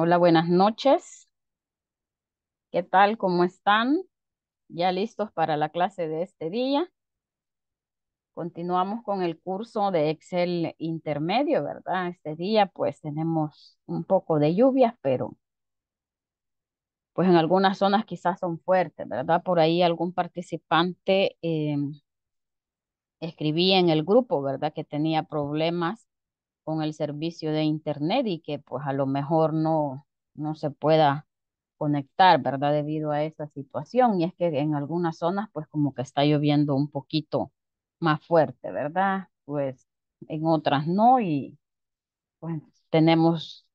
Hola, buenas noches. ¿Qué tal? ¿Cómo están? ¿Ya listos para la clase de este día? Continuamos con el curso de Excel intermedio, ¿verdad? Este día pues tenemos un poco de lluvias, pero pues en algunas zonas quizás son fuertes, ¿verdad? Por ahí algún participante eh, escribía en el grupo, ¿verdad? Que tenía problemas con el servicio de internet y que pues a lo mejor no, no se pueda conectar, ¿verdad? Debido a esta situación. Y es que en algunas zonas pues como que está lloviendo un poquito más fuerte, ¿verdad? Pues en otras no y pues tenemos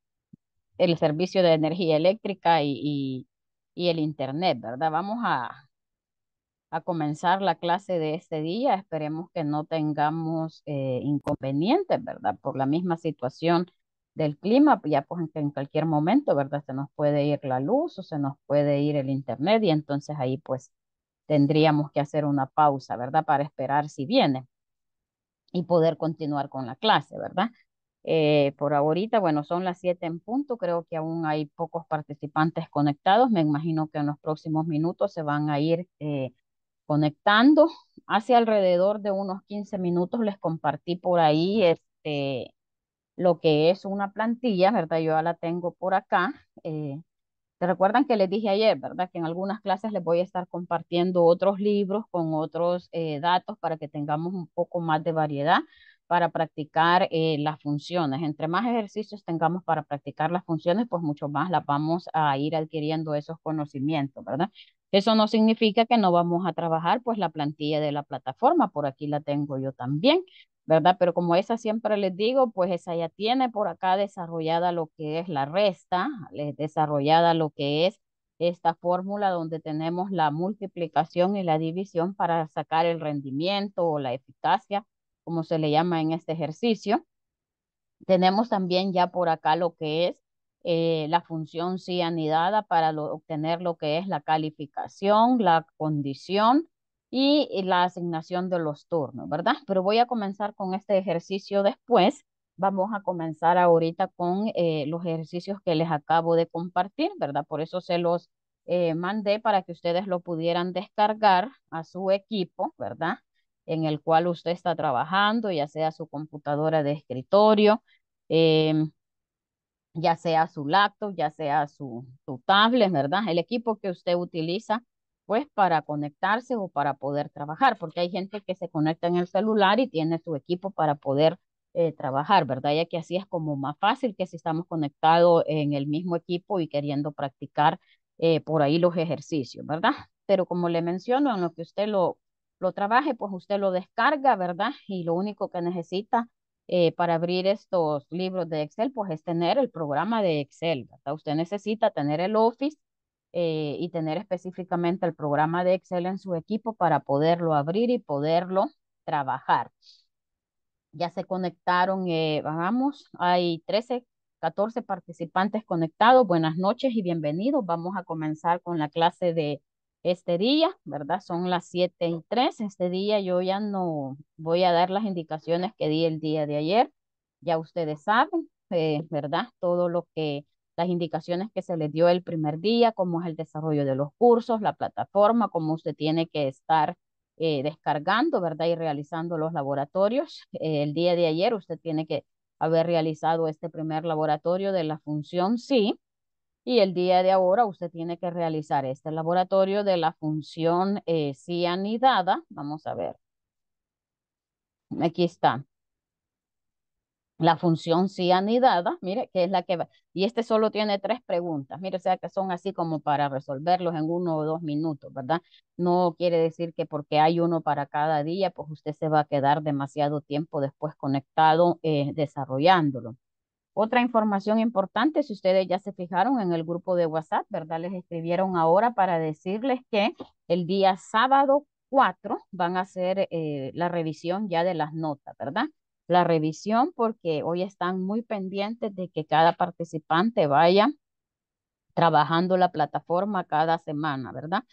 el servicio de energía eléctrica y, y, y el internet, ¿verdad? Vamos a, a comenzar la clase de este día. Esperemos que no tengamos eh, inconvenientes, ¿verdad? Por la misma situación del clima, ya pues en, cualquier momento, ¿verdad? Se nos puede ir la luz o se nos puede ir el internet y entonces ahí pues tendríamos que hacer una pausa, ¿verdad? Para esperar si viene y poder continuar con la clase, ¿verdad? Eh, por ahorita, bueno, son las siete en punto, creo que aún hay pocos participantes conectados, me imagino que en los próximos minutos se van a ir eh, conectando. Hace alrededor de unos 15 minutos les compartí por ahí este, lo que es una plantilla, ¿verdad? Yo ya la tengo por acá. Eh, ¿Se recuerdan que les dije ayer, verdad? Que en algunas clases les voy a estar compartiendo otros libros con otros eh, datos para que tengamos un poco más de variedad para practicar eh, las funciones. Entre más ejercicios tengamos para practicar las funciones, pues mucho más las vamos a ir adquiriendo esos conocimientos, ¿verdad? Eso no significa que no vamos a trabajar pues la plantilla de la plataforma, por aquí la tengo yo también, ¿verdad? Pero como esa siempre les digo, pues esa ya tiene por acá desarrollada lo que es la resta, desarrollada lo que es esta fórmula donde tenemos la multiplicación y la división para sacar el rendimiento o la eficacia, como se le llama en este ejercicio. Tenemos también ya por acá lo que es eh, la función sí anidada para obtener lo que es la calificación, la condición y, la asignación de los turnos, ¿verdad? Pero voy a comenzar con este ejercicio después. Vamos a comenzar ahorita con eh, los ejercicios que les acabo de compartir, ¿verdad? Por eso se los eh, mandé para que ustedes lo pudieran descargar a su equipo, ¿verdad? En el cual usted está trabajando, ya sea su computadora de escritorio, em, ya sea su laptop, ya sea su, su tablet, ¿verdad? El equipo que usted utiliza, pues para conectarse o para poder trabajar, porque hay gente que se conecta en el celular y tiene su equipo para poder eh, trabajar, ¿verdad? Ya que así es como más fácil que si estamos conectados en el mismo equipo y queriendo practicar eh, por ahí los ejercicios, ¿verdad? Pero como le menciono, en lo que usted lo, lo trabaje, pues usted lo descarga, ¿verdad? Y lo único que necesita eh, para abrir estos libros de Excel, pues es tener el programa de Excel, ¿verdad? Usted necesita tener el Office eh, y tener específicamente el programa de Excel en su equipo para poderlo abrir y poderlo trabajar. Ya se conectaron, eh, vamos, hay 13, 14 participantes conectados. Buenas noches y bienvenidos. Vamos a comenzar con la clase de este día, ¿verdad? Son las 7 y 3. Este día yo ya no voy a dar las indicaciones que di el día de ayer. Ya ustedes saben, eh, ¿verdad? Todo lo que, las indicaciones que se les dio el primer día, cómo es el desarrollo de los cursos, la plataforma, cómo usted tiene que estar eh, descargando, ¿verdad? Y realizando los laboratorios. El día de ayer usted tiene que haber realizado este primer laboratorio de la función sí y el día de ahora usted tiene que realizar este laboratorio de la función eh, cianidada. Vamos a ver. Aquí está. La función cianidada, mire, que es la que va. Y este solo tiene tres preguntas. Mire, o sea que son así como para resolverlos en uno o dos minutos, ¿verdad? No quiere decir que porque hay uno para cada día, pues usted se va a quedar demasiado tiempo después conectado eh, desarrollándolo. Otra información importante, si ustedes ya se fijaron en el grupo de WhatsApp, ¿verdad? Les escribieron ahora para decirles que el día sábado 4 van a hacer eh, la revisión ya de las notas, ¿verdad? La revisión porque hoy están muy pendientes de que cada participante vaya trabajando la plataforma cada semana, ¿verdad?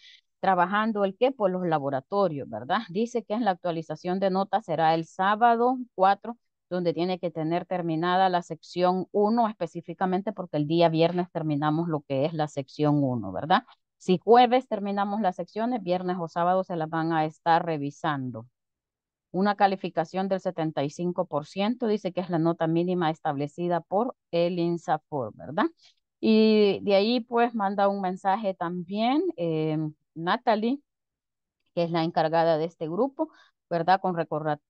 Trabajando el qué? Pues los laboratorios, ¿verdad? Dice que en la actualización de notas será el sábado 4 donde tiene que tener terminada la sección 1 específicamente porque el día viernes terminamos lo que es la sección 1, ¿verdad? Si jueves terminamos las secciones, viernes o sábado se las van a estar revisando. Una calificación del 75% dice que es la nota mínima establecida por el INSAFOR, ¿verdad? Y de ahí pues manda un mensaje también eh, Natalie, que es la encargada de este grupo, ¿verdad? Con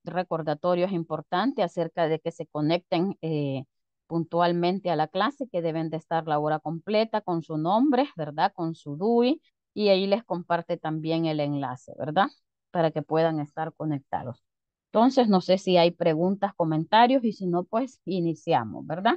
recordatorios importantes acerca de que se conecten eh, puntualmente a la clase, que deben de estar la hora completa con su nombre, ¿verdad? Con su DUI, y ahí les comparte también el enlace, ¿verdad? Para que puedan estar conectados. Entonces, no sé si hay preguntas, comentarios, y si no, pues iniciamos, ¿verdad?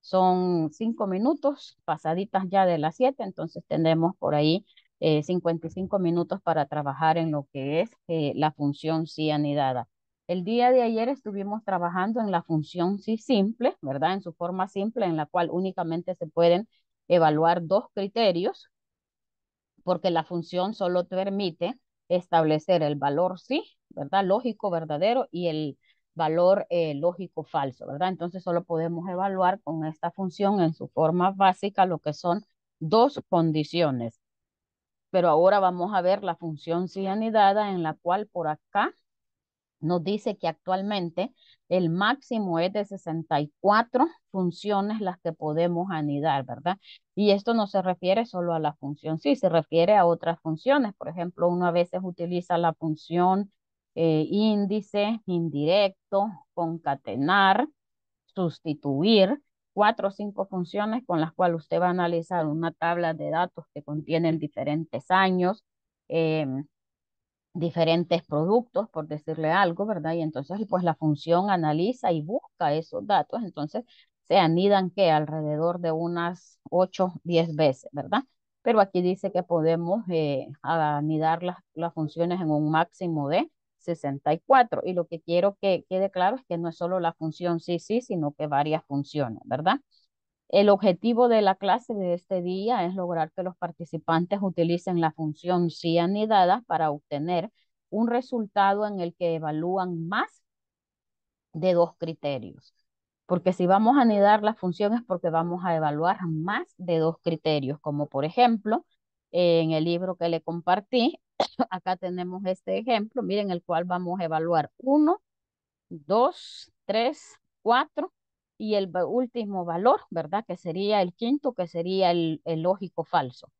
Son cinco minutos, pasaditas ya de las siete, entonces tenemos por ahí 55 eh, minutos para trabajar en lo que es eh, la función sí anidada. El día de ayer estuvimos trabajando en la función sí simple, ¿verdad? En su forma simple, en la cual únicamente se pueden evaluar dos criterios, porque la función solo permite establecer el valor sí, ¿verdad? Lógico verdadero y el valor eh, lógico falso, ¿verdad? Entonces solo podemos evaluar con esta función en su forma básica lo que son dos condiciones pero ahora vamos a ver la función cianidada en la cual por acá nos dice que actualmente el máximo es de 64 funciones las que podemos anidar, ¿verdad? Y esto no se refiere solo a la función, sí, se refiere a otras funciones. Por ejemplo, uno a veces utiliza la función eh, índice, indirecto, concatenar, sustituir, cuatro o cinco funciones con las cuales usted va a analizar una tabla de datos que contienen diferentes años, em, diferentes productos, por decirle algo, ¿verdad? Y entonces, pues la función analiza y busca esos datos, entonces se anidan que alrededor de unas 8, 10 veces, ¿verdad? Pero aquí dice que podemos eh, anidar las, las funciones en un máximo de 64. Y lo que quiero que quede claro es que no es solo la función sí, sí, sino que varias funciones, ¿verdad? El objetivo de la clase de este día es lograr que los participantes utilicen la función sí anidada para obtener un resultado en el que evalúan más de dos criterios. Porque si vamos a anidar la función es porque vamos a evaluar más de dos criterios, como por ejemplo, en el libro que le compartí, acá tenemos este ejemplo, miren, el cual vamos a evaluar uno, dos, tres, cuatro y el último valor, ¿verdad? Que sería el quinto, que sería el, el lógico falso.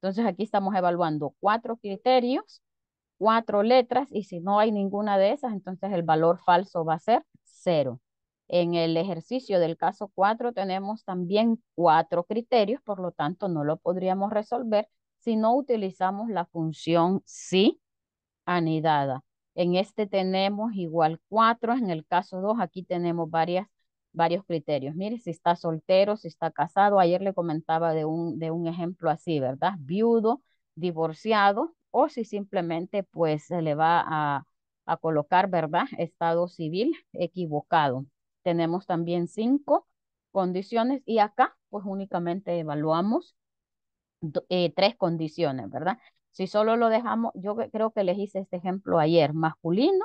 Entonces aquí estamos evaluando cuatro criterios, cuatro letras y si no hay ninguna de esas, entonces el valor falso va a ser cero. En el ejercicio del caso 4 tenemos también cuatro criterios, por lo tanto no lo podríamos resolver si no utilizamos la función sí anidada. En este tenemos igual 4, en el caso 2 aquí tenemos varias, varios criterios. Mire, si está soltero, si está casado, ayer le comentaba de un, de un ejemplo así, ¿verdad? Viudo, divorciado, o si simplemente pues se le va a, a colocar, ¿verdad? Estado civil equivocado. Tenemos también cinco condiciones y acá pues únicamente evaluamos eh, tres condiciones, ¿verdad? Si solo lo dejamos, yo creo que les hice este ejemplo ayer, masculino,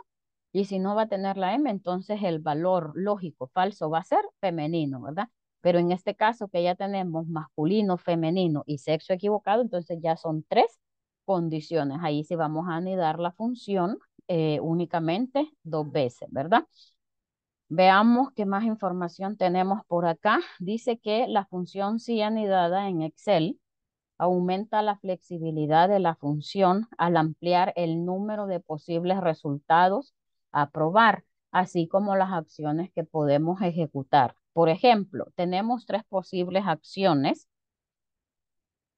y si no va a tener la M, entonces el valor lógico falso va a ser femenino, ¿verdad? Pero en este caso que ya tenemos masculino, femenino y sexo equivocado, entonces ya son tres condiciones. Ahí sí vamos a anidar la función eh, únicamente dos veces, ¿verdad? Veamos qué más información tenemos por acá. Dice que la función sí anidada en Excel aumenta la flexibilidad de la función al ampliar el número de posibles resultados a probar, así como las acciones que podemos ejecutar. Por ejemplo, tenemos tres posibles acciones.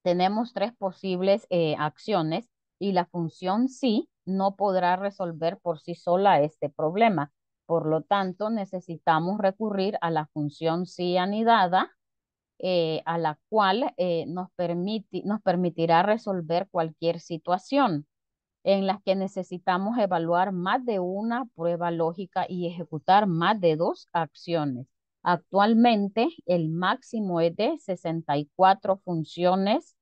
Tenemos tres posibles eh, acciones y la función sí no podrá resolver por sí sola este problema. Por lo tanto, necesitamos recurrir a la función sí anidada eh, a la cual eh, nos, nos permitirá resolver cualquier situación en la que necesitamos evaluar más de una prueba lógica y ejecutar más de dos acciones. Actualmente el máximo es de 64 funciones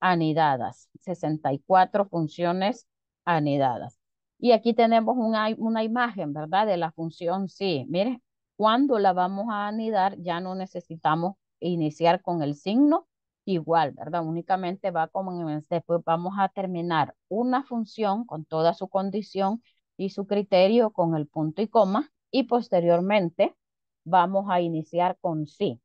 anidadas, 64 funciones anidadas. Y aquí tenemos una, una imagen, ¿verdad? De la función sí. Mire, cuando la vamos a anidar ya no necesitamos iniciar con el signo igual, ¿verdad? Únicamente va como en pues vamos a terminar una función con toda su condición y su criterio con el punto y coma y posteriormente vamos a iniciar con sí.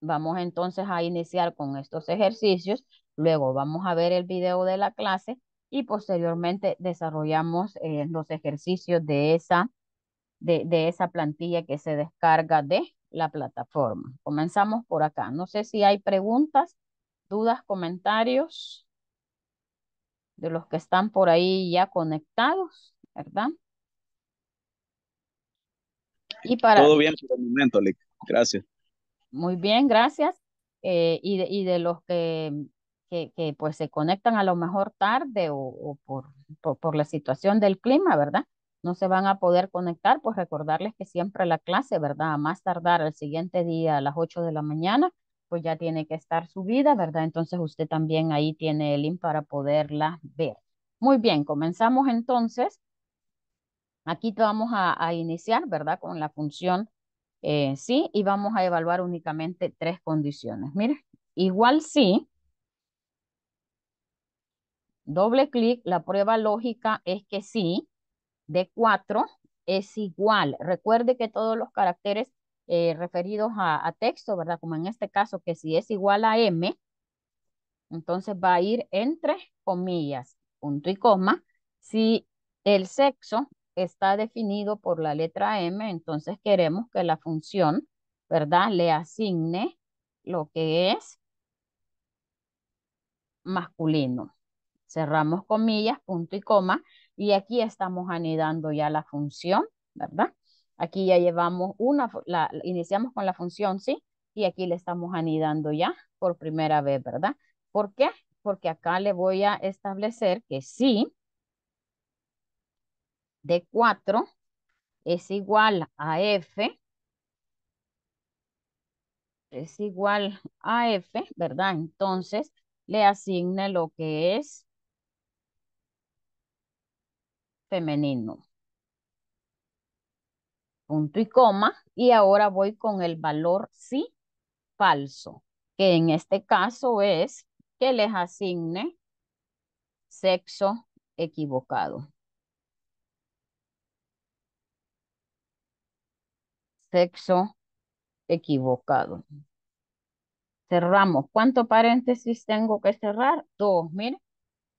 Vamos entonces a iniciar con estos ejercicios, luego vamos a ver el video de la clase y posteriormente desarrollamos eh, los ejercicios de esa, de, de esa plantilla que se descarga de la plataforma. Comenzamos por acá. No sé si hay preguntas, dudas, comentarios de los que están por ahí ya conectados, ¿verdad? Y para... Todo bien por el momento, Lick. Gracias. Muy bien, gracias. Eh, y, de, y de los que, que, que, pues se conectan a lo mejor tarde o, o por, por, por la situación del clima, ¿verdad? No se van a poder conectar, pues recordarles que siempre la clase, ¿verdad? A más tardar el siguiente día a las 8 de la mañana, pues ya tiene que estar subida, ¿verdad? Entonces usted también ahí tiene el link para poderla ver. Muy bien, comenzamos entonces. Aquí vamos a, a iniciar, ¿verdad? Con la función eh, sí y vamos a evaluar únicamente tres condiciones. Mire, igual sí. Doble clic, la prueba lógica es que sí de 4 es igual. Recuerde que todos los caracteres eh, referidos a, a, texto, ¿verdad? Como en este caso, que si es igual a M, entonces va a ir entre comillas, punto y coma. Si el sexo está definido por la letra M, entonces queremos que la función, ¿verdad? Le asigne lo que es masculino. Cerramos comillas, punto y coma, y aquí estamos anidando ya la función, ¿verdad? Aquí ya llevamos una, la, iniciamos con la función sí, y aquí le estamos anidando ya por primera vez, ¿verdad? ¿Por qué? Porque acá le voy a establecer que sí de 4 es igual a F, es igual a F, ¿verdad? Entonces le asigne lo que es femenino. Punto y coma. Y ahora voy con el valor sí falso, que en este caso es que les asigne sexo equivocado. Sexo equivocado. Cerramos. ¿Cuánto paréntesis tengo que cerrar? Dos, mire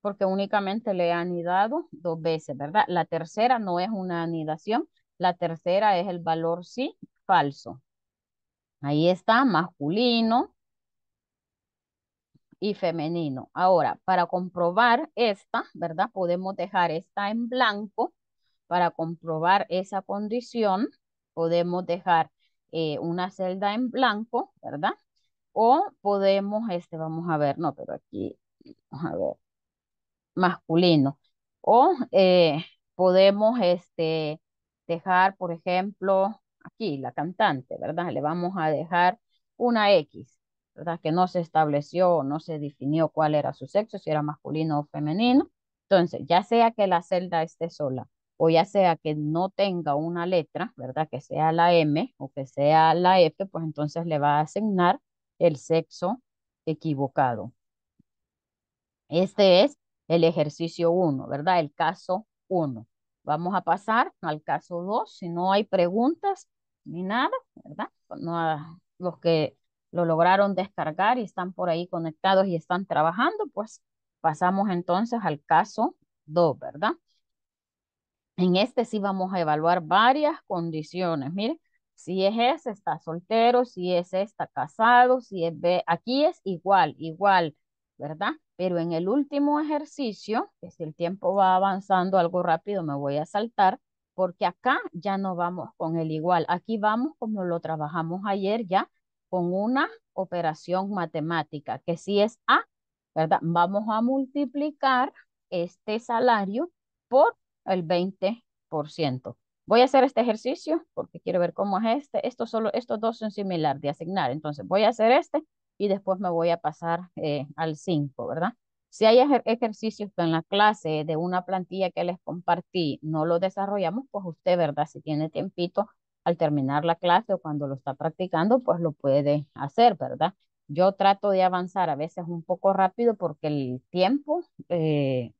porque únicamente le he anidado dos veces, ¿verdad? La tercera no es una anidación, la tercera es el valor sí falso. Ahí está, masculino y femenino. Ahora, para comprobar esta, ¿verdad? Podemos dejar esta en blanco. Para comprobar esa condición, podemos dejar eh, una celda en blanco, ¿verdad? O podemos, este, vamos a ver, no, pero aquí, vamos a ver, masculino. O eh, podemos este, dejar, por ejemplo, aquí la cantante, ¿verdad? Le vamos a dejar una X, ¿verdad? Que no se estableció, no se definió cuál era su sexo, si era masculino o femenino. Entonces, ya sea que la celda esté sola o ya sea que no tenga una letra, ¿verdad? Que sea la M o que sea la F, pues entonces le va a asignar el sexo equivocado. Este es el ejercicio 1, ¿verdad? El caso 1. Vamos a pasar al caso 2. Si no hay preguntas ni nada, ¿verdad? No, los que lo lograron descargar y están por ahí conectados y están trabajando, pues pasamos entonces al caso 2, ¿verdad? En este sí vamos a evaluar varias condiciones. Mire, si es ese, está soltero, si es está casado, si es B, aquí es igual, igual, ¿verdad? Pero en el último ejercicio, que si el tiempo va avanzando algo rápido, me voy a saltar, porque acá ya no vamos con el igual. Aquí vamos como lo trabajamos ayer ya, con una operación matemática, que si es A, ¿verdad? Vamos a multiplicar este salario por el 20%. Voy a hacer este ejercicio porque quiero ver cómo es este. Estos, solo, estos dos son similares de asignar. Entonces voy a hacer este y después me voy a pasar eh, al 5, ¿verdad? Si hay ejercicios en la clase de una plantilla que les compartí no lo desarrollamos, pues usted, ¿verdad? Si tiene tiempito al terminar la clase o cuando lo está practicando, pues lo puede hacer, ¿verdad? Yo trato de avanzar a veces un poco rápido porque el tiempo,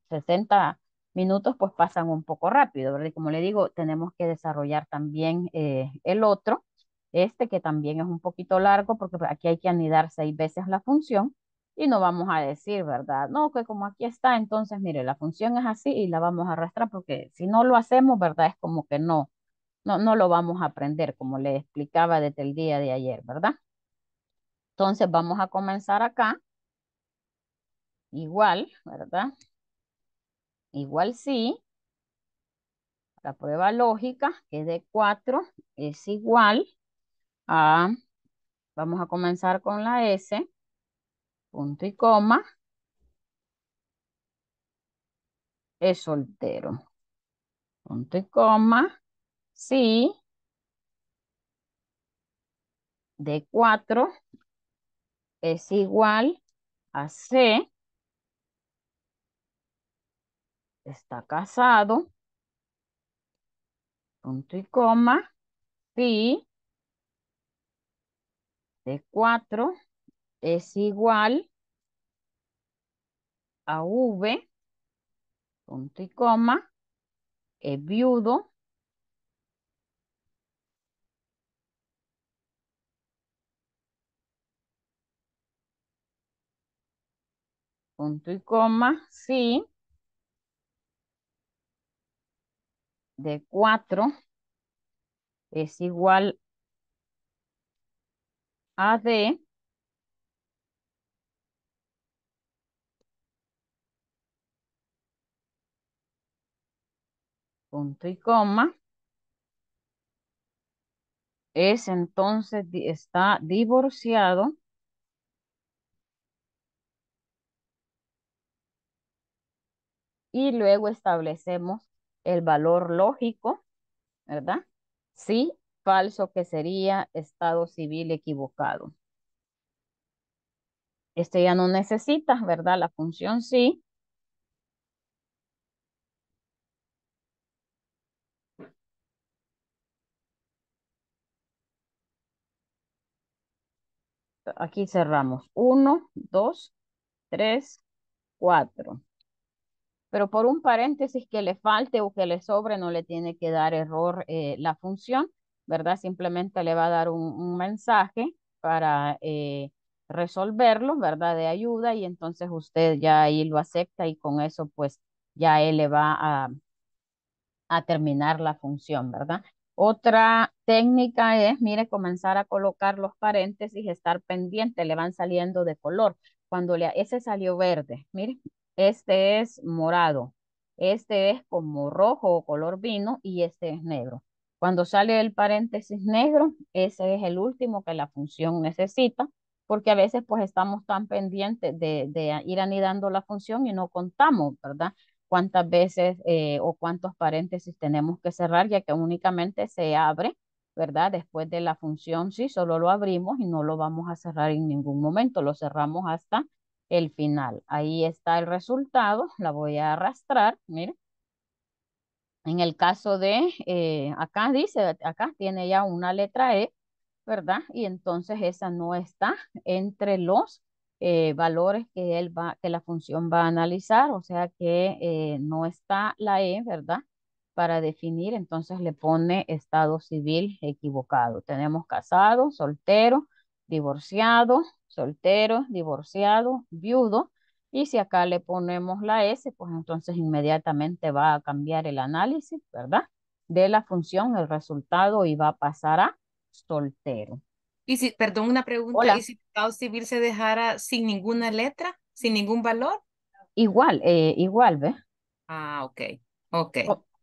60 eh, minutos, pues pasan un poco rápido, ¿verdad? Y como le digo, tenemos que desarrollar también eh, el otro, este que también es un poquito largo porque aquí hay que anidar seis veces la función y no vamos a decir, ¿verdad? No, que como aquí está, entonces, mire, la función es así y la vamos a arrastrar porque si no lo hacemos, ¿verdad? Es como que no, no, no lo vamos a aprender, como le explicaba desde el día de ayer, ¿verdad? Entonces vamos a comenzar acá. Igual, ¿verdad? Igual sí. La prueba lógica, que de 4 es igual a, vamos a comenzar con la S, punto y coma, es soltero. Punto y coma, sí, de 4 es igual a C, está casado, punto y coma, sí, de 4 es igual a V, punto y coma, es viudo, punto y coma, sí, de 4 es igual a D, punto y coma, es entonces, está divorciado. Y luego establecemos el valor lógico, ¿verdad? Sí, falso, que sería estado civil equivocado. Este ya no necesita, ¿verdad? La función sí. Aquí cerramos. Uno, dos, tres, cuatro pero por un paréntesis que le falte o que le sobre no le tiene que dar error eh, la función, ¿verdad? Simplemente le va a dar un, mensaje para eh, resolverlo, ¿verdad? De ayuda y entonces usted ya ahí lo acepta y con eso pues ya él le va a, terminar la función, ¿verdad? Otra técnica es, mire, comenzar a colocar los paréntesis, estar pendiente, le van saliendo de color. Cuando le, ese salió verde, mire, este es morado, este es como rojo o color vino y este es negro. Cuando sale el paréntesis negro, ese es el último que la función necesita, porque a veces pues estamos tan pendientes de, ir anidando la función y no contamos, ¿verdad? Cuántas veces eh, o cuántos paréntesis tenemos que cerrar, ya que únicamente se abre, ¿verdad? Después de la función, sí, solo lo abrimos y no lo vamos a cerrar en ningún momento, lo cerramos hasta el final. Ahí está el resultado, la voy a arrastrar, mire. En el caso de, eh, acá dice, acá tiene ya una letra E, ¿verdad? Y entonces esa no está entre los eh, valores que, él va, que la función va a analizar, o sea que eh, no está la E, ¿verdad? Para definir, entonces le pone estado civil equivocado. Tenemos casado, soltero, divorciado, soltero, divorciado, viudo. Y si acá le ponemos la S, pues entonces inmediatamente va a cambiar el análisis, ¿verdad? De la función, el resultado y va a pasar a soltero. Y si, perdón, una pregunta, ¿y si el estado civil se dejara sin ninguna letra, sin ningún valor? Igual, eh, igual, ¿ves? Ah, ok, ok,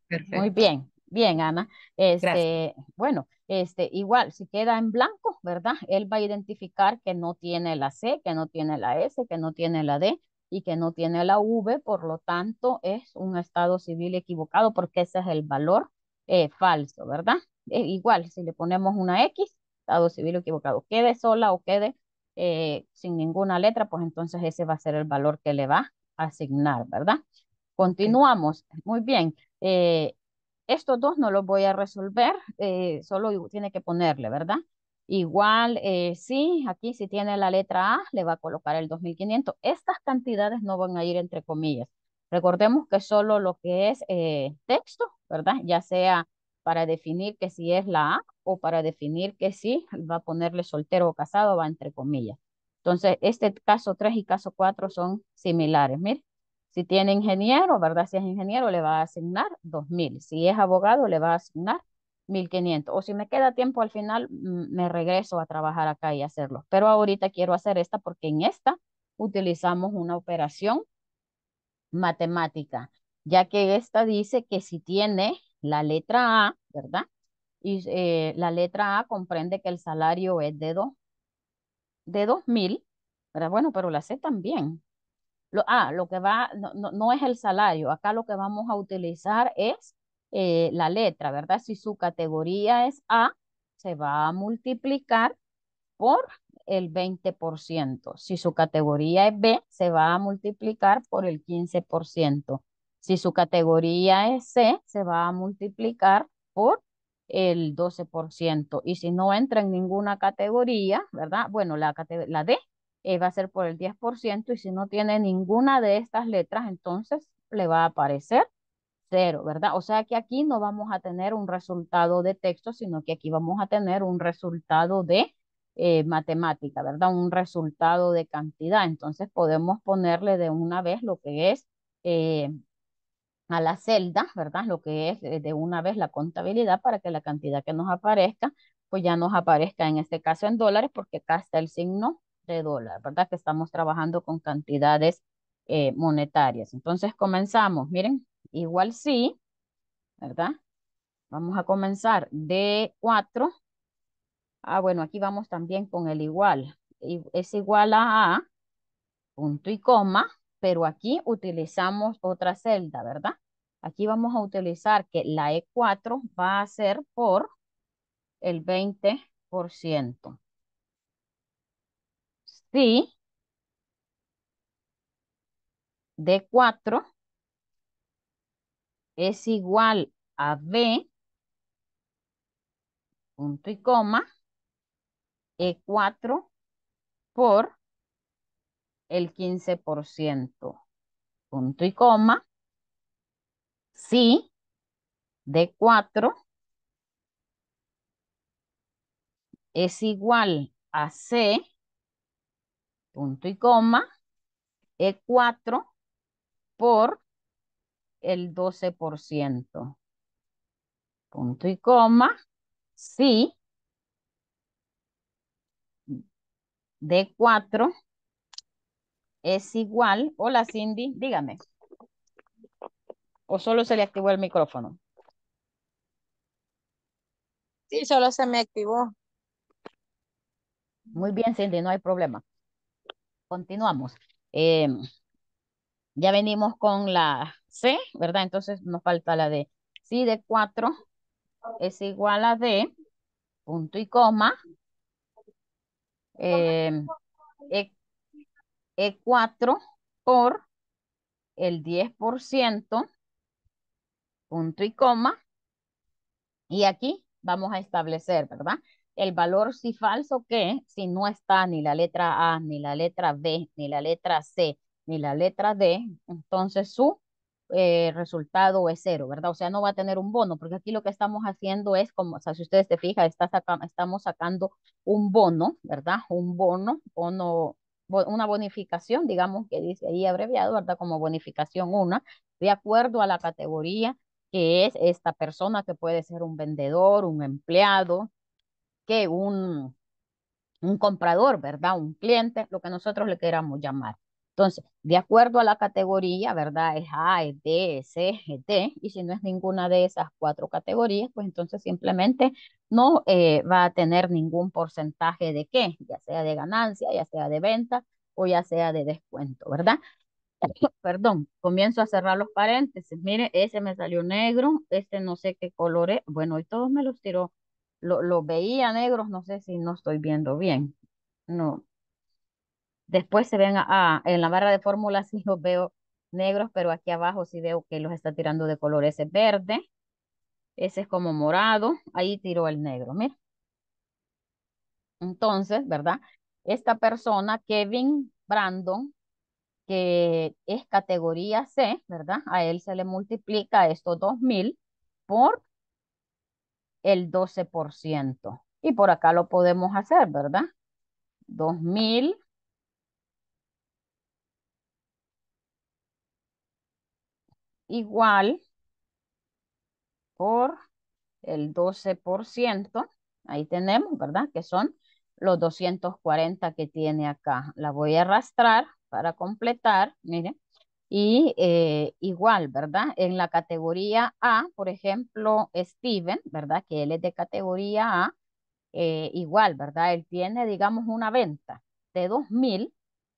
perfecto. Muy bien, bien, Ana. Este, bueno, este, igual, si queda en blanco, ¿verdad? Él va a identificar que no tiene la C, que no tiene la S, que no tiene la D y que no tiene la V, por lo tanto es un estado civil equivocado porque ese es el valor eh, falso, ¿verdad? Eh, igual, si le ponemos una X, estado civil equivocado, quede sola o quede eh, sin ninguna letra, pues entonces ese va a ser el valor que le va asignar, ¿verdad? Continuamos. Muy bien. Estos dos no los voy a resolver, solo tiene que ponerle, ¿verdad? Igual, eh, sí, aquí si tiene la letra A, le va a colocar el 2500. Estas cantidades no van a ir entre comillas. Recordemos que solo lo que es texto, ¿verdad? Ya sea para definir que si es la A o para definir que sí, va a ponerle soltero o casado, va entre comillas. Entonces, este caso 3 y caso 4 son similares. Mire, si tiene ingeniero, ¿verdad? Si es ingeniero, le va a asignar 2.000. Si es abogado, le va a asignar 1.500. O si me queda tiempo al final, me regreso a trabajar acá y hacerlo. Pero ahorita quiero hacer esta porque en esta utilizamos una operación matemática, ya que esta dice que si tiene la letra A, ¿verdad? Y eh, la letra A comprende que el salario es de 2 de 2.000, ¿verdad? Bueno, pero la C también. Lo, ah, lo que va, no, no, es el salario, acá lo que vamos a utilizar es eh, la letra, ¿verdad? Si su categoría es A, se va a multiplicar por el 20%. Si su categoría es B, se va a multiplicar por el 15%. Si su categoría es C, se va a multiplicar por el 12%. Y si no entra en ninguna categoría, ¿verdad? Bueno, la, la D eh, va a ser por el 10% y si no tiene ninguna de estas letras, entonces le va a aparecer cero, ¿verdad? O sea que aquí no vamos a tener un resultado de texto, sino que aquí vamos a tener un resultado de eh, matemática, ¿verdad? Un resultado de cantidad. Entonces podemos ponerle de una vez lo que es eh, a la celda, ¿verdad? Lo que es eh, de una vez la contabilidad para que la cantidad que nos aparezca, pues ya nos aparezca en este caso en dólares, porque acá está el signo de dólar, ¿verdad? Que estamos trabajando con cantidades monetarias. Entonces comenzamos, miren, igual sí, ¿verdad? Vamos a comenzar de 4. Ah, bueno, aquí vamos también con el igual. Es igual a A, punto y coma, pero aquí utilizamos otra celda, ¿verdad? Aquí vamos a utilizar que la E4 va a ser por el 20%. Si D4 es igual a B, punto y coma, E4 por el 15%. Punto y coma. Si D4 es igual a C, punto y coma, E4 por el 12%. Punto y coma, si D4 es igual. Hola Cindy, dígame. ¿O solo se le activó el micrófono? Sí, solo se me activó. Muy bien, Cindy, no hay problema. Continuamos. Em, ya venimos con la C, ¿verdad? Entonces nos falta la D. Si de 4 es igual a D, punto y coma, eh, e4 por el 10%, punto y coma. Y aquí vamos a establecer, ¿verdad? El valor si falso que si no está ni la letra A, ni la letra B, ni la letra C, ni la letra D, entonces su eh, resultado es cero, ¿verdad? O sea, no va a tener un bono, porque aquí lo que estamos haciendo es como, o sea, si ustedes se fijan, está estamos sacando un bono, ¿verdad? Un bono, bono una bonificación, digamos que dice ahí abreviado, ¿verdad? Como bonificación una, de acuerdo a la categoría que es esta persona, que puede ser un vendedor, un empleado, que un, un comprador, ¿verdad? Un cliente, lo que nosotros le queramos llamar. Entonces, de acuerdo a la categoría, ¿verdad? Es A, es D, es C, es D, y si no es ninguna de esas cuatro categorías, pues entonces simplemente no eh, va a tener ningún porcentaje de qué, ya sea de ganancia, ya sea de venta o ya sea de descuento, ¿verdad? Perdón, comienzo a cerrar los paréntesis. Mire, ese me salió negro, este no sé qué color es. Bueno, y todos me los tiró. Lo, lo veía negros, no sé si no estoy viendo bien. No, Después se ven a, en la barra de fórmulas y los veo negros, pero aquí abajo sí veo que los está tirando de color ese verde. Ese es como morado. Ahí tiró el negro, mira. Entonces, ¿verdad? Esta persona, Kevin Brandon, que es categoría C, ¿verdad? A él se le multiplica estos 2000 por el 12%. Y por acá lo podemos hacer, ¿verdad? 2000 igual por el 12%. Ahí tenemos, ¿verdad? Que son los 240 que tiene acá. La voy a arrastrar para completar, miren. Y eh, igual, ¿verdad? En la categoría A, por ejemplo, Steven, ¿verdad? Que él es de categoría A, eh, igual, ¿verdad? Él tiene, digamos, una venta de 2,000,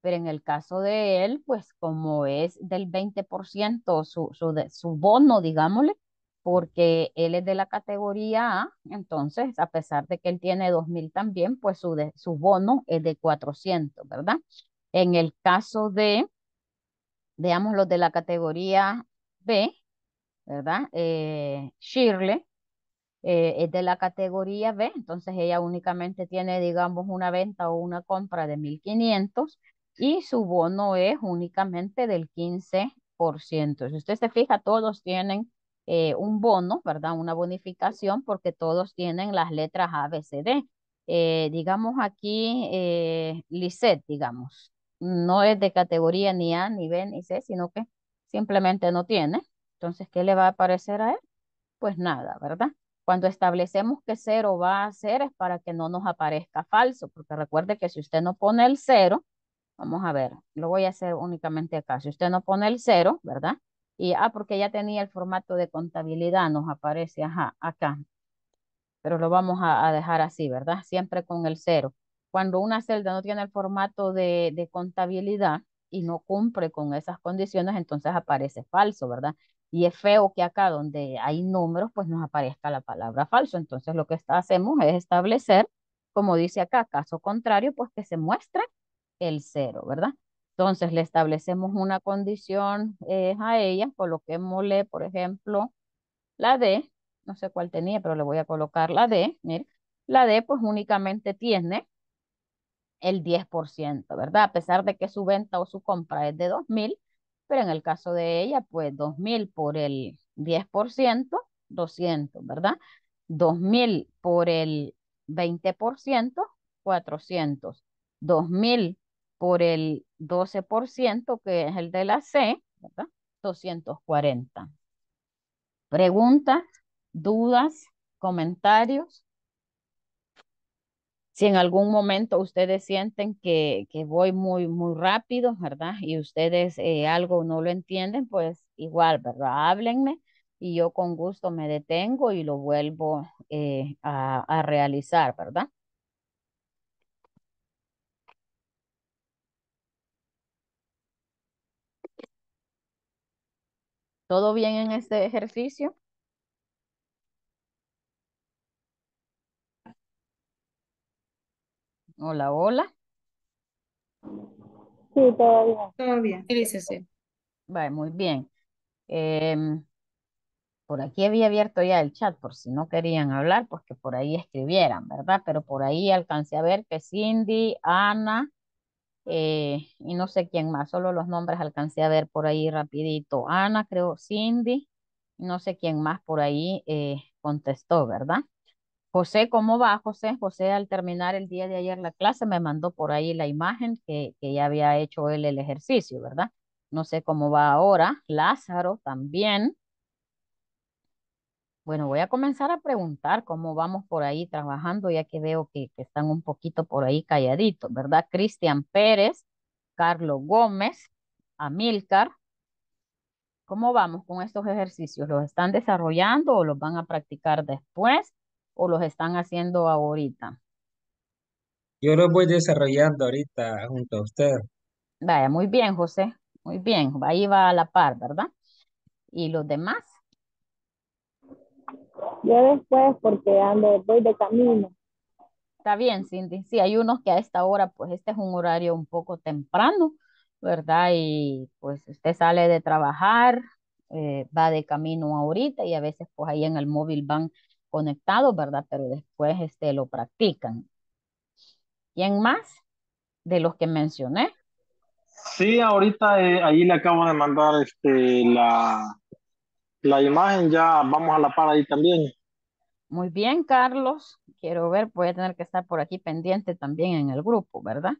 pero en el caso de él, pues como es del 20% su, su, su bono, digámosle, porque él es de la categoría A, entonces, a pesar de que él tiene 2,000 también, pues su, de, su bono es de 400, ¿verdad? En el caso de, veamos los de la categoría B, ¿verdad? Eh, Shirley eh, es de la categoría B, entonces ella únicamente tiene, digamos, una venta o una compra de 1.500 y su bono es únicamente del 15%. Si usted se fija, todos tienen eh, un bono, ¿verdad? Una bonificación porque todos tienen las letras A, B, C, D. Eh, digamos aquí, eh, digamos, no es de categoría ni A, ni B, ni C, sino que simplemente no tiene. Entonces, ¿qué le va a aparecer a él? Pues nada, ¿verdad? Cuando establecemos que cero va a ser es para que no nos aparezca falso, porque recuerde que si usted no pone el cero, vamos a ver, lo voy a hacer únicamente acá. Si usted no pone el cero, ¿verdad? Y, ah, porque ya tenía el formato de contabilidad, nos aparece, acá. Pero lo vamos a, dejar así, ¿verdad? Siempre con el cero. Cuando una celda no tiene el formato de, de contabilidad y no cumple con esas condiciones, entonces aparece falso, ¿verdad? Y es feo que acá donde hay números, pues nos aparezca la palabra falso. Entonces lo que hacemos es establecer, como dice acá, caso contrario, pues que se muestre el cero, ¿verdad? Entonces le establecemos una condición eh, a ella, coloquémosle, por ejemplo, la D, no sé cuál tenía, pero le voy a colocar la D, mire, la D pues únicamente tiene el 10%, ¿verdad? A pesar de que su venta o su compra es de 2,000, pero en el caso de ella, pues 2,000 por el 10%, 200, ¿verdad? 2,000 por el 20%, 400. 2,000 por el 12%, que es el de la C, ¿verdad? 240. Preguntas, dudas, comentarios. Si en algún momento ustedes sienten que, voy muy, muy rápido, ¿verdad? Y ustedes eh, algo no lo entienden, pues igual, ¿verdad? Háblenme y yo con gusto me detengo y lo vuelvo eh, a, a realizar, ¿verdad? ¿Todo bien en este ejercicio? Hola, hola. Sí, todo bien. Todo bien. Sí. Vale, muy bien. Em, por aquí había abierto ya el chat por si no querían hablar, pues que por ahí escribieran, ¿verdad? Pero por ahí alcancé a ver que Cindy, Ana, eh, y no sé quién más, solo los nombres alcancé a ver por ahí rapidito. Ana, creo, Cindy, no sé quién más por ahí eh, contestó, ¿verdad? José, ¿cómo va, José? José, al terminar el día de ayer la clase, me mandó por ahí la imagen que, que ya había hecho él el ejercicio, ¿verdad? No sé cómo va ahora. Lázaro también. Bueno, voy a comenzar a preguntar cómo vamos por ahí trabajando, ya que veo que, están un poquito por ahí calladitos, ¿verdad? Cristian Pérez, Carlos Gómez, Amilcar. ¿Cómo vamos con estos ejercicios? ¿Los están desarrollando o los van a practicar después o los están haciendo ahorita? Yo los voy desarrollando ahorita junto a usted. Vaya, muy bien, José. Muy bien. Ahí va a la par, ¿verdad? ¿Y los demás? Yo después, porque ando, voy de camino. Está bien, Cindy. Sí, hay unos que a esta hora, pues este es un horario un poco temprano, ¿verdad? Y pues usted sale de trabajar, eh, va de camino ahorita y a veces pues ahí en el móvil van conectados, ¿verdad? Pero después este, lo practican. ¿Quién más de los que mencioné? Sí, ahorita eh, ahí le acabo de mandar este, la, la imagen, ya vamos a la par ahí también. Muy bien, Carlos. Quiero ver, voy a tener que estar por aquí pendiente también en el grupo, ¿verdad?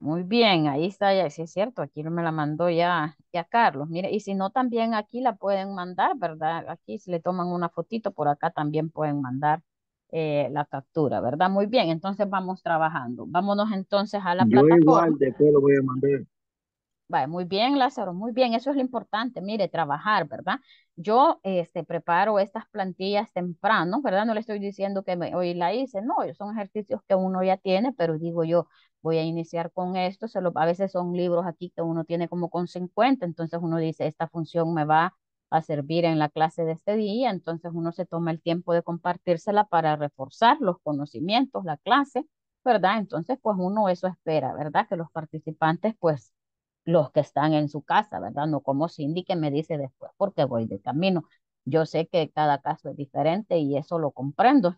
Muy bien, ahí está, ya, sí es cierto, aquí me la mandó ya, ya Carlos. Mire, y si no, también aquí la pueden mandar, ¿verdad? Aquí si le toman una fotito, por acá también pueden mandar eh, la captura, ¿verdad? Muy bien, entonces vamos trabajando. Vámonos entonces a la Yo plataforma. igual, después lo voy a mandar. Vale, muy bien, Lázaro, muy bien, eso es lo importante, mire, trabajar, ¿verdad? Yo este, preparo estas plantillas temprano, ¿verdad? No le estoy diciendo que me, hoy la hice, no, son ejercicios que uno ya tiene, pero digo yo, voy a iniciar con esto, se lo, a veces son libros aquí que uno tiene como con 50, entonces uno dice, esta función me va a servir en la clase de este día, entonces uno se toma el tiempo de compartírsela para reforzar los conocimientos, la clase, ¿verdad? Entonces, pues uno eso espera, ¿verdad? Que los participantes, pues los que están en su casa, ¿verdad? No como Cindy que me dice después porque voy de camino. Yo sé que cada caso es diferente y eso lo comprendo.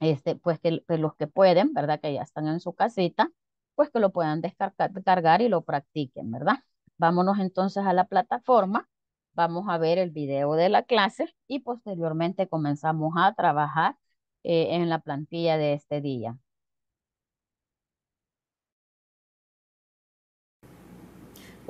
Este, pues que, los que pueden, ¿verdad? Que ya están en su casita, pues que lo puedan descargar, y lo practiquen, ¿verdad? Vámonos entonces a la plataforma, vamos a ver el video de la clase y posteriormente comenzamos a trabajar eh, en la plantilla de este día.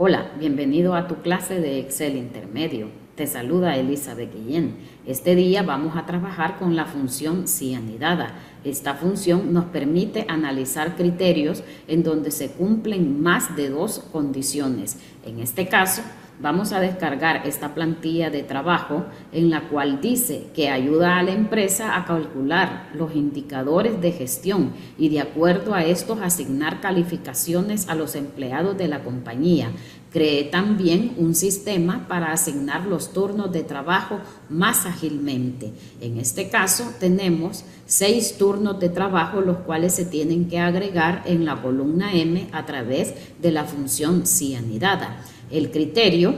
Hola, bienvenido a tu clase de Excel intermedio. Te saluda Elizabeth Guillén. Este día vamos a trabajar con la función cianidada. Esta función nos permite analizar criterios en donde se cumplen más de dos condiciones. En este caso, vamos a descargar esta plantilla de trabajo en la cual dice que ayuda a la empresa a calcular los indicadores de gestión y de acuerdo a estos asignar calificaciones a los empleados de la compañía. Cree también un sistema para asignar los turnos de trabajo más ágilmente. En este caso tenemos seis turnos de trabajo los cuales se tienen que agregar en la columna M a través de la función cianidada. El criterio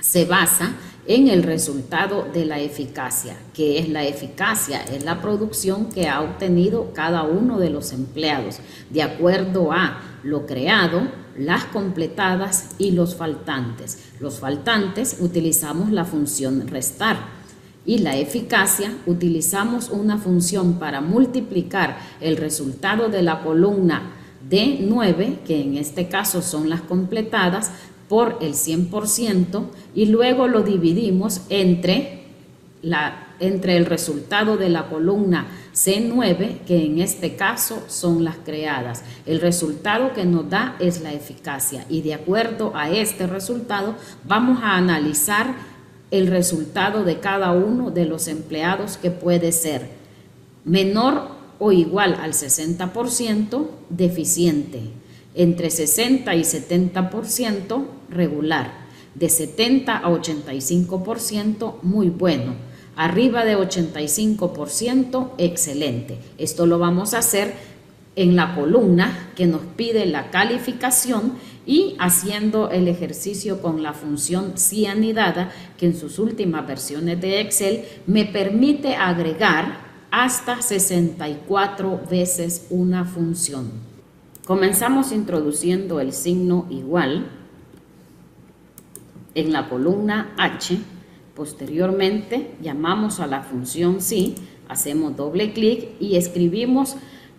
se basa en el resultado de la eficacia. ¿Qué es la eficacia? Es la producción que ha obtenido cada uno de los empleados de acuerdo a lo creado, las completadas y los faltantes. Los faltantes utilizamos la función restar y la eficacia utilizamos una función para multiplicar el resultado de la columna D9, que en este caso son las completadas, por el 100% y luego lo dividimos entre, la, entre el resultado de la columna C9, que en este caso son las creadas. El resultado que nos da es la eficacia y de acuerdo a este resultado vamos a analizar el resultado de cada uno de los empleados que puede ser menor o igual al 60% deficiente, entre 60 y 70% regular, de 70 a 85% muy bueno, arriba de 85% excelente. Esto lo vamos a hacer en la columna que nos pide la calificación y haciendo el ejercicio con la función cianidada que en sus últimas versiones de Excel me permite agregar hasta 64 veces una función. Comenzamos introduciendo el signo igual en la columna H. Posteriormente llamamos a la función sí, hacemos doble clic y escribimos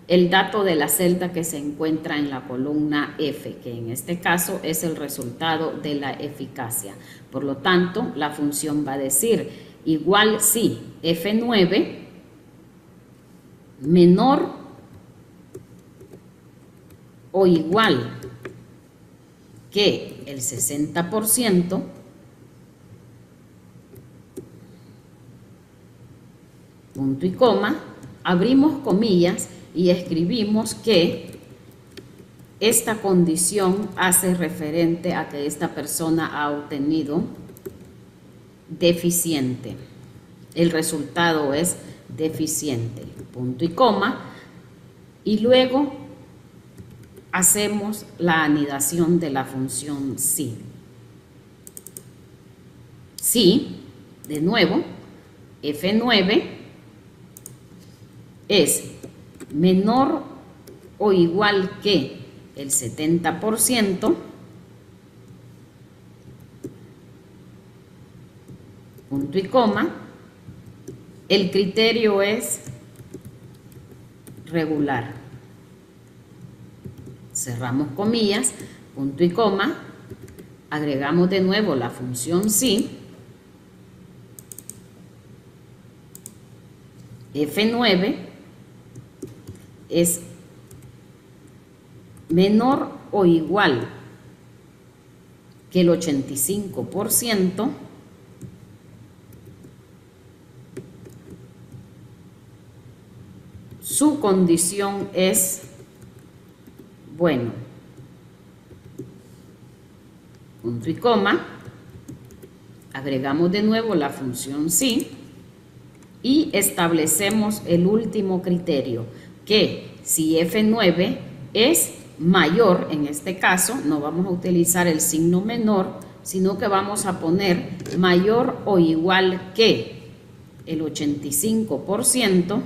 el dato de la celda que se encuentra en la columna F, que en este caso es el resultado de la eficacia. Por lo tanto, la función va a decir igual si F9 menor o igual que el 60%, punto y coma, abrimos comillas y escribimos que esta condición hace referente a que esta persona ha obtenido deficiente. El resultado es deficiente, punto y coma. Y luego hacemos la anidación de la función si. Si, de nuevo, F9 es menor o igual que el 70%, punto y coma, el criterio es regular. Cerramos comillas, punto y coma, agregamos de nuevo la función si, F9 es menor o igual que el 85%, su condición es bueno. Punto y coma. Agregamos de nuevo la función sí y establecemos el último criterio, que si F9 es mayor, en este caso, no vamos a utilizar el signo menor, sino que vamos a poner mayor o igual que el 85%,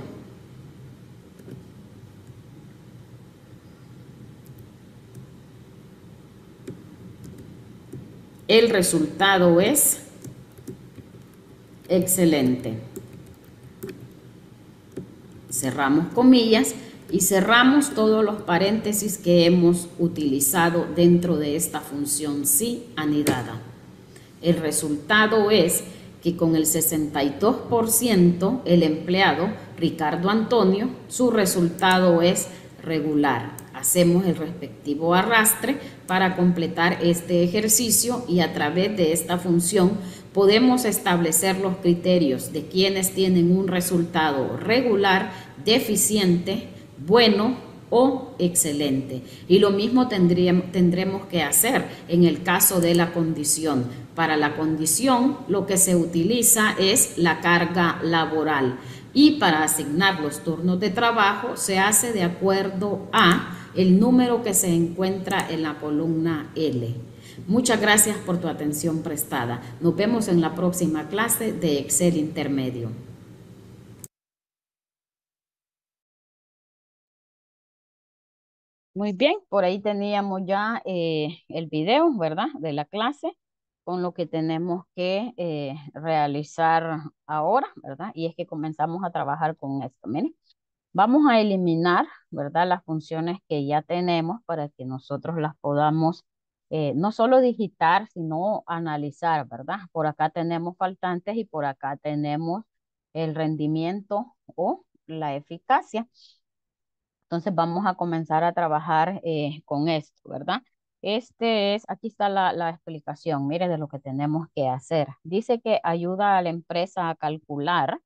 el resultado es excelente cerramos comillas y cerramos todos los paréntesis que hemos utilizado dentro de esta función si anidada. El resultado es que con el 62% el empleado Ricardo Antonio, su resultado es regular. Hacemos el respectivo arrastre para completar este ejercicio y a través de esta función podemos establecer los criterios de quienes tienen un resultado regular, deficiente, bueno o excelente. Y lo mismo tendremos que hacer en el caso de la condición. Para la condición lo que se utiliza es la carga laboral y para asignar los turnos de trabajo se hace de acuerdo a el número que se encuentra en la columna L. Muchas gracias por tu atención prestada. Nos vemos en la próxima clase de Excel Intermedio. Muy bien, por ahí teníamos ya eh, el video, ¿verdad? De la clase con lo que tenemos que eh, realizar ahora, ¿verdad? Y es que comenzamos a trabajar con esto. Miren, vamos a eliminar, ¿verdad? Las funciones que ya tenemos para que nosotros las podamos eh, no solo digitar, sino analizar, ¿verdad? Por acá tenemos faltantes y por acá tenemos el rendimiento o la eficacia. Entonces vamos a comenzar a trabajar eh, con esto, ¿verdad? Este es, aquí está la, la explicación, mire, de lo que tenemos que hacer. Dice que ayuda a la empresa a calcular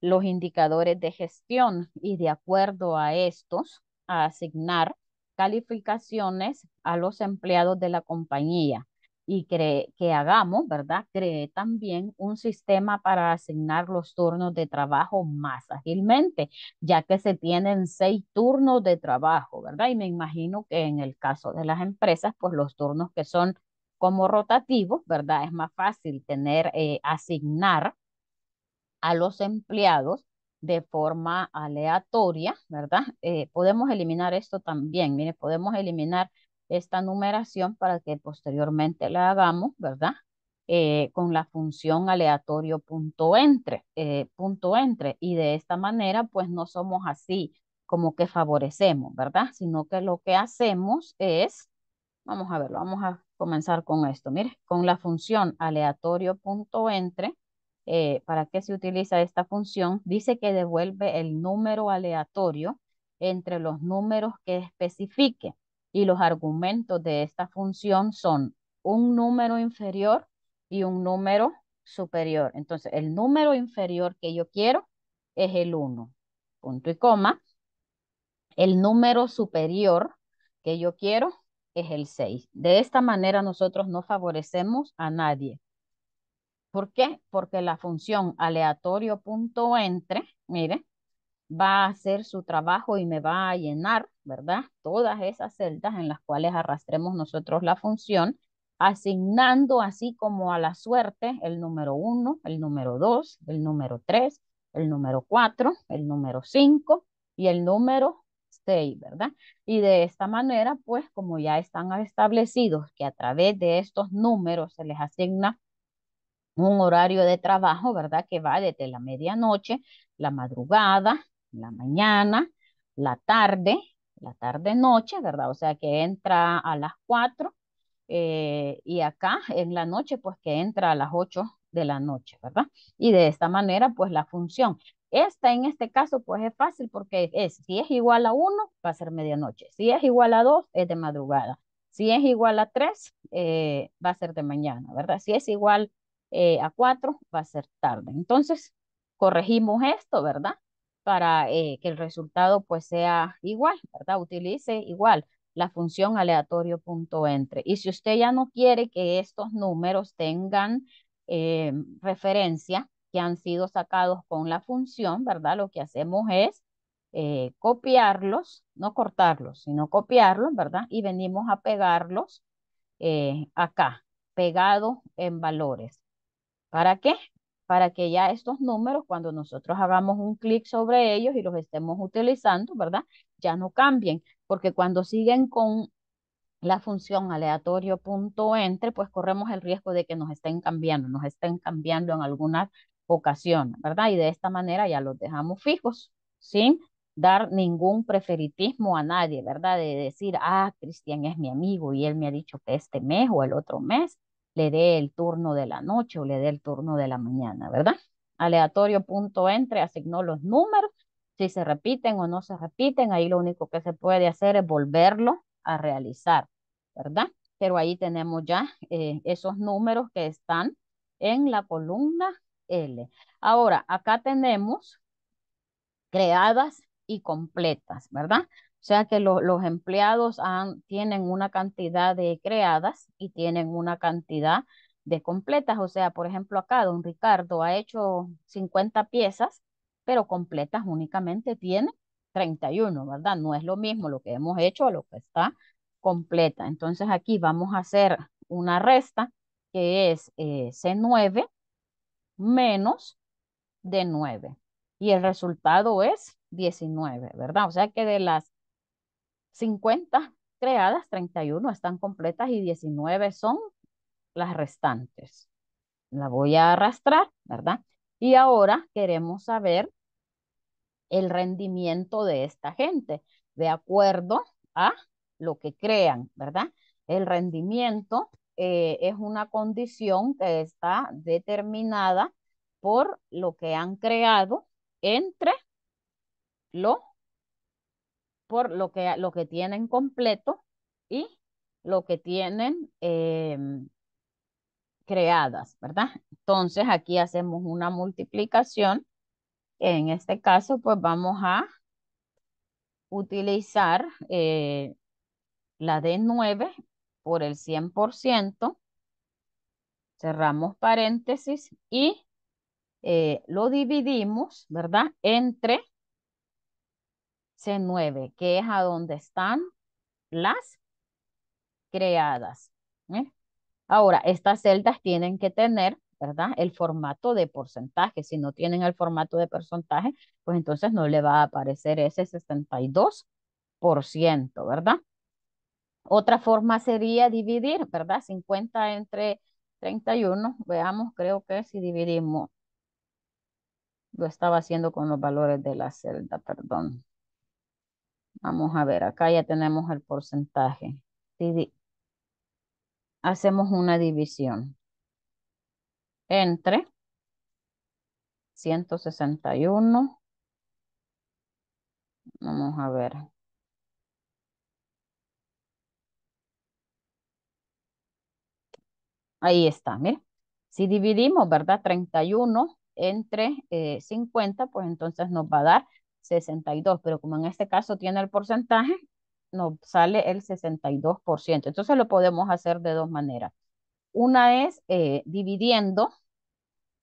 los indicadores de gestión y de acuerdo a estos, a asignar calificaciones a los empleados de la compañía y que hagamos, ¿verdad? Cree también un sistema para asignar los turnos de trabajo más ágilmente, ya que se tienen seis turnos de trabajo, ¿verdad? Y me imagino que en el caso de las empresas, pues los turnos que son como rotativos, ¿verdad? Es más fácil tener, eh, asignar a los empleados de forma aleatoria, ¿verdad? Eh, podemos eliminar esto también, mire, podemos eliminar esta numeración para que posteriormente la hagamos, ¿verdad? Eh, con la función aleatorio punto entre, eh, punto entre, y de esta manera pues no somos así como que favorecemos, ¿verdad? Sino que lo que hacemos es, vamos a ver, vamos a comenzar con esto, mire, con la función aleatorio punto entre, eh, ¿para qué se utiliza esta función? Dice que devuelve el número aleatorio entre los números que especifique y los argumentos de esta función son un número inferior y un número superior. Entonces, el número inferior que yo quiero es el 1, punto y coma. El número superior que yo quiero es el 6. De esta manera nosotros no favorecemos a nadie. ¿Por qué? Porque la función aleatorio punto entre, mire, va a hacer su trabajo y me va a llenar, ¿verdad? Todas esas celdas en las cuales arrastremos nosotros la función, asignando así como a la suerte el número 1, el número 2, el número 3, el número 4, el número 5 y el número 6, ¿verdad? Y de esta manera, pues como ya están establecidos que a través de estos números se les asigna un horario de trabajo, ¿verdad? Que va desde la medianoche, la madrugada, la mañana, la tarde, la tarde-noche, ¿verdad? O sea que entra a las 4 eh, y acá en la noche, pues que entra a las 8 de la noche, ¿verdad? Y de esta manera, pues la función. Esta en este caso, pues es fácil porque es, si es igual a 1, va a ser medianoche. Si es igual a 2, es de madrugada. Si es igual a 3, eh, va a ser de mañana, ¿verdad? Si es igual eh, a 4, va a ser tarde. Entonces, corregimos esto, ¿verdad? Para eh, que el resultado pues sea igual, ¿verdad? Utilice igual la función aleatorio punto entre. Y si usted ya no quiere que estos números tengan eh, referencia que han sido sacados con la función, ¿verdad? Lo que hacemos es copiarlos, no cortarlos, sino copiarlos, ¿verdad? Y venimos a pegarlos acá, pegado en valores. ¿Para qué? Para que ya estos números, cuando nosotros hagamos un clic sobre ellos y los estemos utilizando, ¿verdad? Ya no cambien, porque cuando siguen con la función aleatorio punto entre, pues corremos el riesgo de que nos estén cambiando, nos estén cambiando en algunas ocasiones, ¿verdad? Y de esta manera ya los dejamos fijos, sin dar ningún preferitismo a nadie, ¿verdad? De decir, ah, Cristian es mi amigo y él me ha dicho que este mes o el otro mes le dé el turno de la noche o le dé el turno de la mañana, ¿verdad? Aleatorio punto entre, asignó los números, si se repiten o no se repiten, ahí lo único que se puede hacer es volverlo a realizar, ¿verdad? Pero ahí tenemos ya eh, esos números que están en la columna L. Ahora, acá tenemos creadas y completas, ¿verdad? O sea que los empleados tienen una cantidad de creadas y tienen una cantidad de completas. O sea, por ejemplo, acá don Ricardo ha hecho 50 piezas, pero completas únicamente tiene 31, ¿verdad? No es lo mismo lo que hemos hecho a lo que está completa. Entonces aquí vamos a hacer una resta que es eh, C9 menos D9. Y el resultado es 19, ¿verdad? O sea que de las 50 creadas, 31 están completas y 19 son las restantes. La voy a arrastrar, ¿verdad? Y ahora queremos saber el rendimiento de esta gente de acuerdo a lo que crean, ¿verdad? El rendimiento eh, es una condición que está determinada por lo que han creado entre lo por lo que, lo que tienen completo y lo que tienen em, creadas, ¿verdad? Entonces aquí hacemos una multiplicación. En este caso, pues vamos a utilizar eh, la de 9 por el 100%. Cerramos paréntesis y eh, lo dividimos, ¿verdad? Entre C9, que es a donde están las creadas. ¿eh? Ahora, estas celdas tienen que tener, ¿verdad? El formato de porcentaje. Si no tienen el formato de porcentaje, pues entonces no le va a aparecer ese 62%, ¿verdad? Otra forma sería dividir, ¿verdad? 50 entre 31. Veamos, creo que si dividimos, lo estaba haciendo con los valores de la celda, perdón. Vamos a ver, acá ya tenemos el porcentaje. Hacemos una división entre 161. Vamos a ver. Ahí está, mire. Si dividimos, ¿verdad? 31 entre 50, eh, pues entonces nos va a dar 62, pero como en este caso tiene el porcentaje, nos sale el 62%. Entonces lo podemos hacer de dos maneras. Una es eh, dividiendo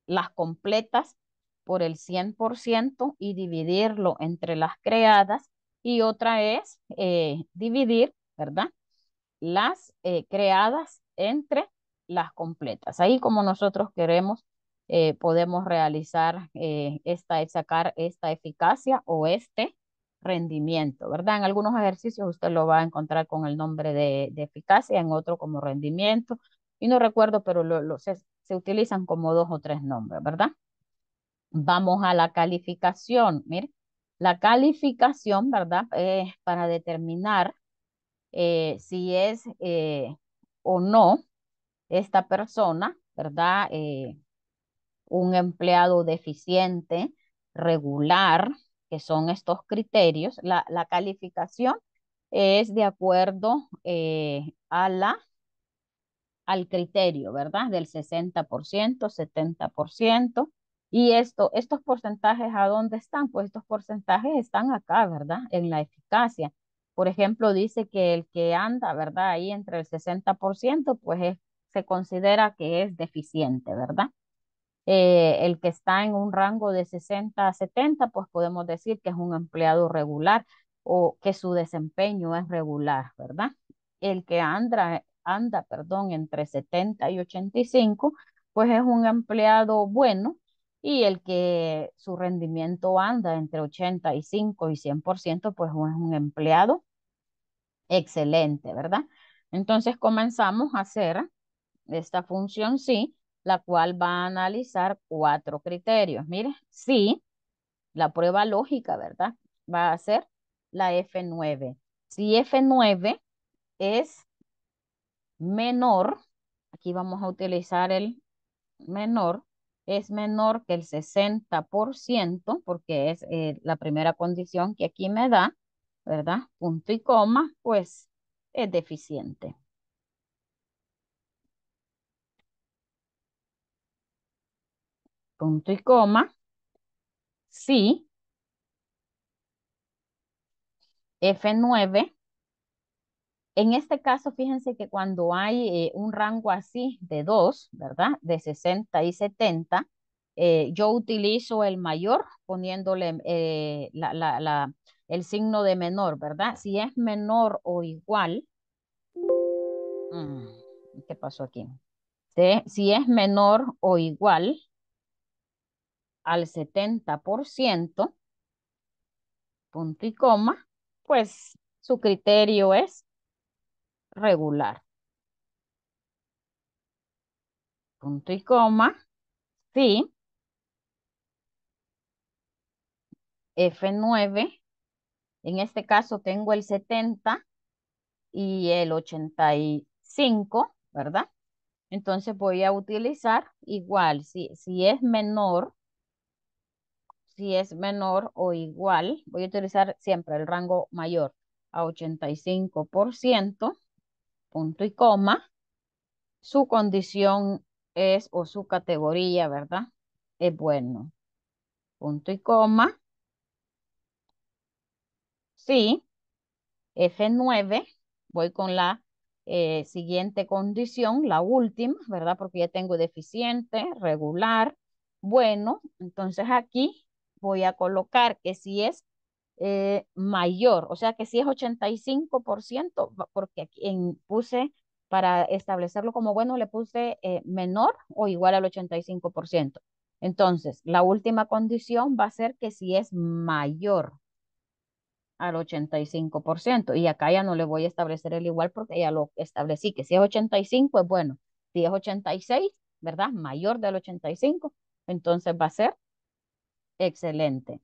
las completas por el 100% y dividirlo entre las creadas y otra es eh, dividir, ¿verdad? Las eh, creadas entre las completas. Ahí como nosotros queremos, eh, podemos realizar esta, sacar esta eficacia o este rendimiento, ¿verdad? En algunos ejercicios usted lo va a encontrar con el nombre de, eficacia, en otro como rendimiento, y no recuerdo, pero se utilizan como dos o tres nombres, ¿verdad? Vamos a la calificación. Mire, la calificación, ¿verdad? Es para determinar eh, si es eh, o no esta persona, ¿verdad? Eh, un empleado deficiente, regular, que son estos criterios. La, la calificación es de acuerdo a la al criterio, ¿verdad? Del 60%, 70%. Y esto, estos porcentajes, ¿a dónde están? Pues estos porcentajes están acá, ¿verdad? En la eficacia. Por ejemplo, dice que el que anda, ¿verdad? Ahí entre el 60%, pues se considera que es deficiente, ¿verdad? Eh, el que está en un rango de 60 a 70, pues podemos decir que es un empleado regular o que su desempeño es regular, ¿verdad? El que anda, anda, perdón, entre 70 y 85, pues es un empleado bueno y el que su rendimiento anda entre 85 y 100%, pues es un empleado excelente, ¿verdad? Entonces comenzamos a hacer esta función sí, la cual va a analizar cuatro criterios. Mire, sí, la prueba lógica, ¿verdad? Va a ser la F9. Si F9 es menor, aquí vamos a utilizar el menor, es menor que el 60%, porque es eh, la primera condición que aquí me da, ¿verdad? Punto y coma, pues es deficiente. Punto y coma, sí. F9 en este caso, fíjense que cuando hay eh, un rango así de 2, ¿verdad? De 60 y 70, eh, yo utilizo el mayor poniéndole eh, el signo de menor, ¿verdad? Si es menor o igual, mm, ¿qué pasó aquí? si es menor o igual al 70%, punto y coma, pues su criterio es regular. Punto y coma. Sí. F9. En este caso tengo el 70 y el 85, ¿verdad? Entonces voy a utilizar igual, si, si es menor, si es menor o igual, voy a utilizar siempre el rango mayor a 85%, punto y coma, su condición es o su categoría, ¿verdad? Es bueno. Punto y coma. Sí. F9. Voy con la eh, siguiente condición, la última, ¿verdad? Porque ya tengo deficiente, regular, bueno. Entonces aquí voy a colocar que si es eh, mayor, o sea que si es 85%, porque aquí puse para establecerlo como bueno, le puse eh, menor o igual al 85%. Entonces, la última condición va a ser que si es mayor al 85%, y acá ya no le voy a establecer el igual porque ya lo establecí, que si es 85 es bueno, si es 86, ¿verdad? Mayor del 85, entonces va a ser excelente.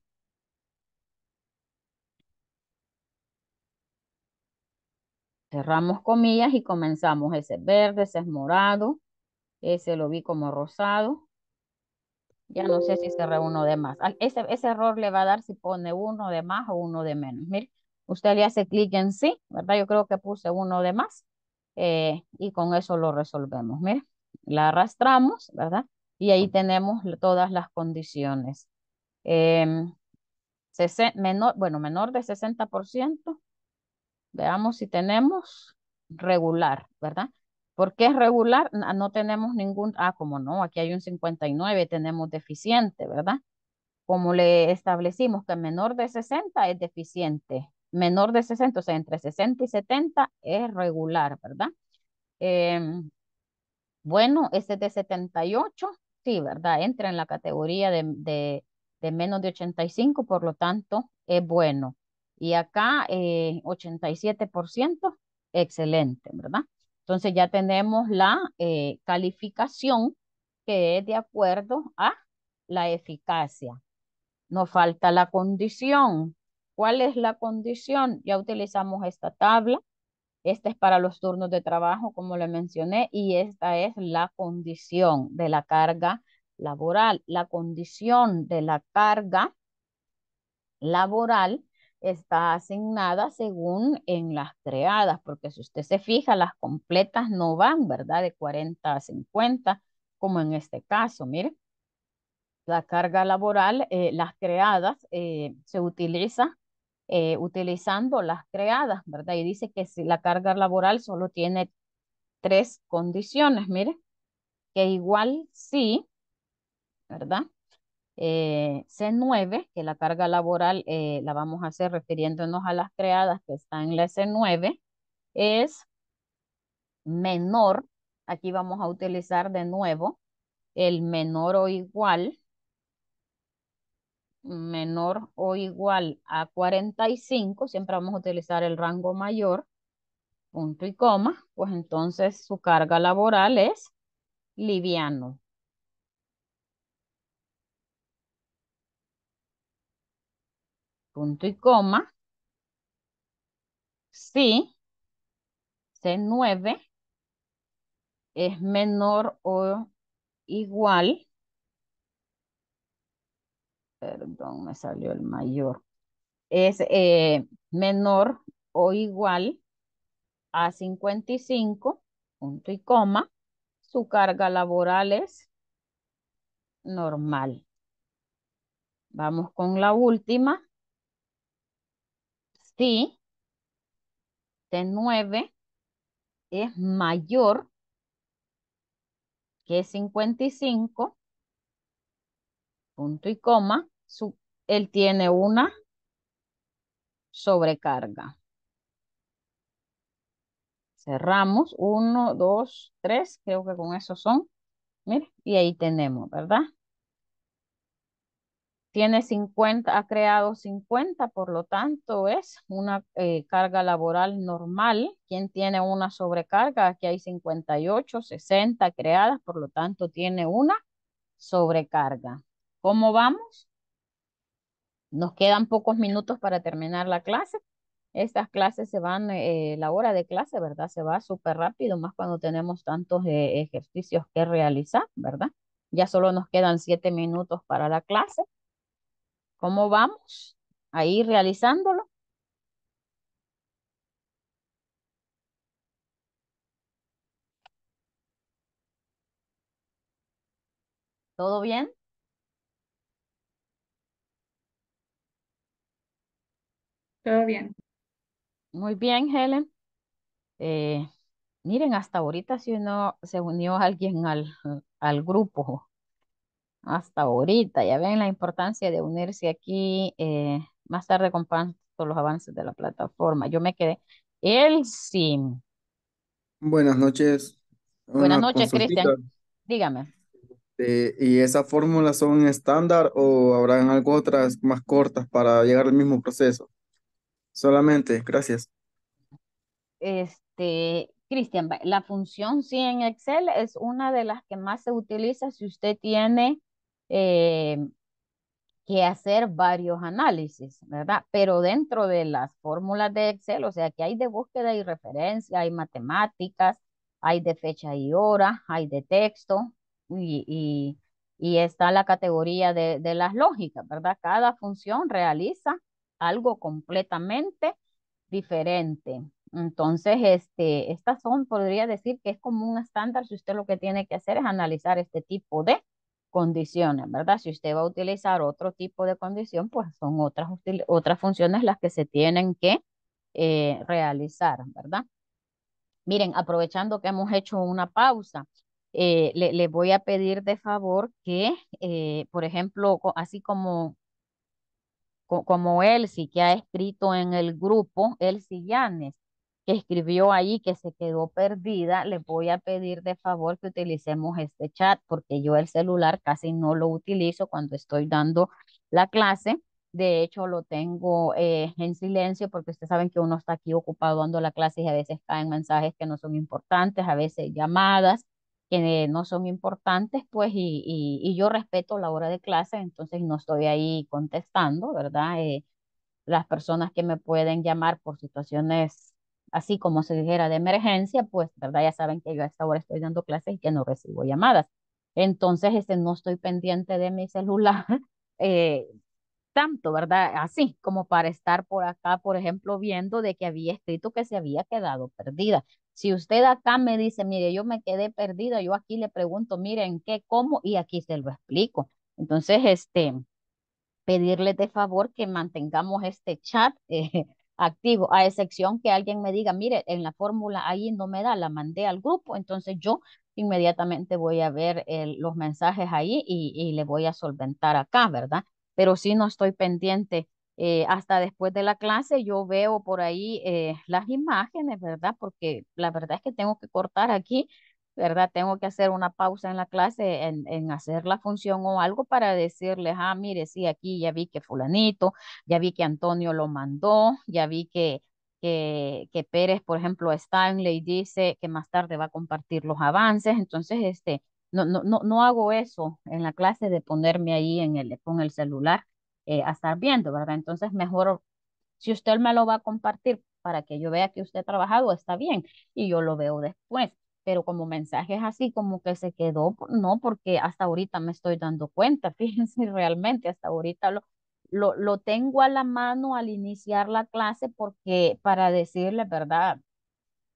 Cerramos comillas y comenzamos. Ese es verde, ese es morado. Ese lo vi como rosado. Ya no sé si cerré uno de más. Ese, error le va a dar si pone uno de más o uno de menos. Mire, usted le hace clic en sí, ¿verdad? Yo creo que puse uno de más. Eh, y con eso lo resolvemos. Mire, la arrastramos, ¿verdad? Y ahí tenemos todas las condiciones. Em, menor, bueno, menor de 60%, Veamos si tenemos regular, ¿verdad? ¿Por qué es regular? No tenemos ningún, ah, como no, aquí hay un 59, tenemos deficiente, ¿verdad? como le establecimos que menor de 60 es deficiente, menor de 60, o sea, entre 60 y 70 es regular, ¿verdad? Em, bueno, este de 78, sí, ¿verdad? Entra en la categoría de, menos de 85, por lo tanto, es bueno. Y acá, 87%, eh, excelente, ¿verdad? Entonces ya tenemos la eh, calificación que es de acuerdo a la eficacia. Nos falta la condición. ¿Cuál es la condición? Ya utilizamos esta tabla. Esta es para los turnos de trabajo, como le mencioné, y esta es la condición de la carga laboral. La condición de la carga laboral está asignada según en las creadas, porque si usted se fija, las completas no van, ¿verdad? De 40 a 50, como en este caso, mire la carga laboral, eh, las creadas, eh, se utiliza eh, utilizando las creadas, ¿verdad? Y dice que si la carga laboral solo tiene tres condiciones, mire, que igual sí, ¿verdad? C9, que la carga laboral la vamos a hacer refiriéndonos a las creadas que están en la C9, es menor, aquí vamos a utilizar de nuevo el menor o igual menor o igual a 45, siempre vamos a utilizar el rango mayor, punto y coma, pues entonces su carga laboral es liviano. Punto y coma. Si C9 es menor o igual perdón, me salió el mayor, es eh, menor o igual a 55, punto y coma, su carga laboral es normal. Vamos con la última. Si T9 es mayor que 55, punto y coma, él tiene una sobrecarga. Cerramos. Uno, dos, tres. Creo que con eso son. Mire, y ahí tenemos, ¿verdad? Tiene 50, ha creado 50, por lo tanto es una eh, carga laboral normal. Quien tiene una sobrecarga? Aquí hay 58, 60 creadas, por lo tanto tiene una sobrecarga. ¿Cómo vamos? Nos quedan pocos minutos para terminar la clase. Estas clases se van, eh, la hora de clase, ¿verdad? Se va súper rápido, más cuando tenemos tantos eh, ejercicios que realizar, ¿verdad? Ya solo nos quedan siete minutos para la clase. ¿Cómo vamos? Ahí realizándolo. ¿Todo bien? Todo bien. Muy bien, Helen. Eh, miren, hasta ahorita si uno se unió alguien al, al grupo. Hasta ahorita, ya ven la importancia de unirse aquí. Eh, más tarde comparto los avances de la plataforma. Yo me quedé. Él sí. Buenas noches. Buenas noches, Cristian. Dígame. Eh, ¿y esas fórmulas son estándar o habrán algo otras más cortas para llegar al mismo proceso? Solamente, gracias. Este, Cristian, la función sí en Excel es una de las que más se utiliza si usted tiene eh, que hacer varios análisis, ¿verdad? Pero dentro de las fórmulas de Excel, o sea, que hay de búsqueda y referencia, hay matemáticas, hay de fecha y hora, hay de texto y, y, está la categoría de, de las lógicas, ¿verdad? Cada función realiza algo completamente diferente. Entonces, este, estas son, podría decir que es como un estándar si usted lo que tiene que hacer es analizar este tipo de condiciones, ¿verdad? Si usted va a utilizar otro tipo de condición, pues son otras, otras funciones las que se tienen que eh, realizar, ¿verdad? Miren, aprovechando que hemos hecho una pausa, eh, le, voy a pedir de favor que, eh, por ejemplo, así como, como sí que ha escrito en el grupo, Elsie Yanes, que escribió ahí que se quedó perdida, le voy a pedir de favor que utilicemos este chat porque yo el celular casi no lo utilizo cuando estoy dando la clase. De hecho, lo tengo eh, en silencio porque ustedes saben que uno está aquí ocupado dando la clase y a veces caen mensajes que no son importantes, a veces llamadas que no son importantes, pues, y, y, yo respeto la hora de clase, entonces no estoy ahí contestando, ¿verdad? Eh, las personas que me pueden llamar por situaciones así como se dijera de emergencia, pues, ¿verdad? Ya saben que yo a esta hora estoy dando clases y que no recibo llamadas. Entonces, este, no estoy pendiente de mi celular eh, tanto, ¿verdad? Así como para estar por acá, por ejemplo, viendo de que había escrito que se había quedado perdida. Si usted acá me dice, mire, yo me quedé perdida, yo aquí le pregunto, miren qué, cómo, y aquí se lo explico. Entonces, este, pedirle de favor que mantengamos este chat eh, activo, a excepción que alguien me diga, mire, en la fórmula ahí no me da, la mandé al grupo, entonces yo inmediatamente voy a ver los mensajes ahí y, y le voy a solventar acá, ¿verdad? Pero si no estoy pendiente eh, hasta después de la clase yo veo por ahí eh, las imágenes, ¿verdad? Porque la verdad es que tengo que cortar aquí, ¿verdad? Tengo que hacer una pausa en la clase en, en hacer la función o algo para decirles, ah, mire, sí, aquí ya vi que fulanito, ya vi que Antonio lo mandó, ya vi que, que, que Pérez, por ejemplo, Stanley dice que más tarde va a compartir los avances, entonces, este, no, no, no, no hago eso en la clase de ponerme ahí en el, con el celular eh, a estar viendo, ¿verdad? Entonces, mejor, si usted me lo va a compartir para que yo vea que usted ha trabajado, está bien, y yo lo veo después. Pero como mensajes así como que se quedó, no, porque hasta ahorita me estoy dando cuenta, fíjense realmente, hasta ahorita lo, lo, lo tengo a la mano al iniciar la clase porque para decirle, ¿verdad?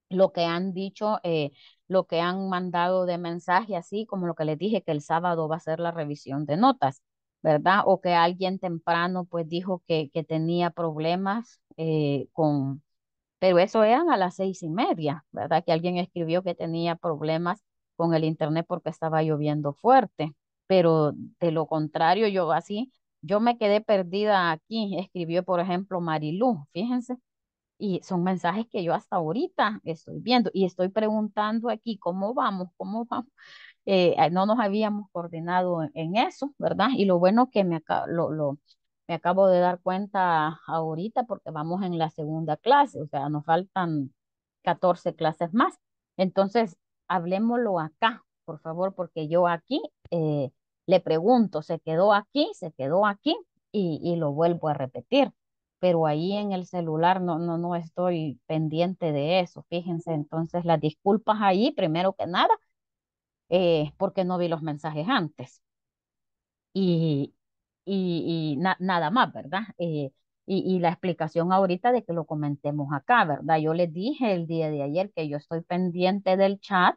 Lo que han dicho, eh, lo que han mandado de mensaje, así como lo que les dije, que el sábado va a ser la revisión de notas. ¿verdad? O que alguien temprano pues dijo que, que tenía problemas eh, con, pero eso eran a las seis y media, ¿verdad? Que alguien escribió que tenía problemas con el internet porque estaba lloviendo fuerte, pero de lo contrario, yo así, yo me quedé perdida aquí, escribió por ejemplo Marilú, fíjense, y son mensajes que yo hasta ahorita estoy viendo y estoy preguntando aquí, ¿cómo vamos? ¿Cómo vamos? Eh, no nos habíamos coordinado en, eso, ¿verdad? Y lo bueno que me, lo, lo, me acabo de dar cuenta ahorita porque vamos en la segunda clase, o sea, nos faltan 14 clases más. Entonces, hablemoslo acá, por favor, porque yo aquí eh, le pregunto, ¿se quedó aquí? ¿Se quedó aquí? Y, y, lo vuelvo a repetir. Pero ahí en el celular no, no, no estoy pendiente de eso, fíjense. Entonces, las disculpas ahí, primero que nada, eh, porque no vi los mensajes antes. Y, y, nada más, ¿verdad? Eh, y, y, la explicación ahorita de que lo comentemos acá, ¿verdad? Yo les dije el día de ayer que yo estoy pendiente del chat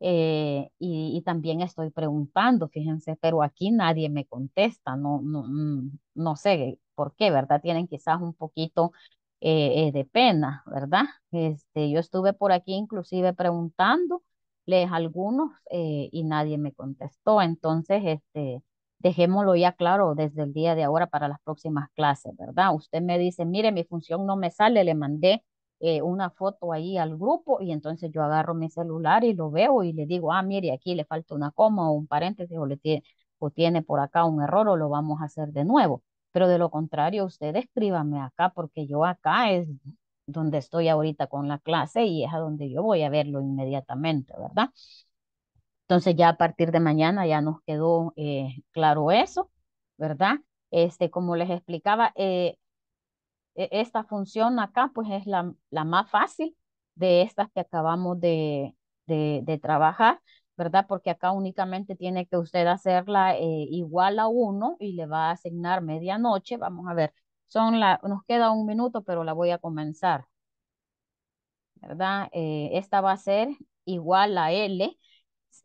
eh, y, y, también estoy preguntando, fíjense, pero aquí nadie me contesta, no, no, mm, no sé por qué, ¿verdad? Tienen quizás un poquito de pena, ¿verdad? Este, yo estuve por aquí inclusive preguntando les algunos eh, y nadie me contestó. Entonces, este, dejémoslo ya claro desde el día de ahora para las próximas clases, ¿verdad? Usted me dice, mire, mi función no me sale, le mandé eh, una foto ahí al grupo y entonces yo agarro mi celular y lo veo y le digo, ah, mire, aquí le falta una coma o un paréntesis o, tiene, o tiene por acá un error o lo vamos a hacer de nuevo. Pero de lo contrario, usted escríbame acá porque yo acá es donde estoy ahorita con la clase y es a donde yo voy a verlo inmediatamente, ¿verdad? Entonces ya a partir de mañana ya nos quedó eh, claro eso, ¿verdad? Este, como les explicaba, eh, e, esta función acá pues es la, la, más fácil de estas que acabamos de, de, trabajar, ¿verdad? Porque acá únicamente tiene que usted hacerla eh, igual a uno y le va a asignar medianoche. Vamos a ver, son la, nos queda un minuto, pero la voy a comenzar. ¿Verdad? Esta va a ser igual a L,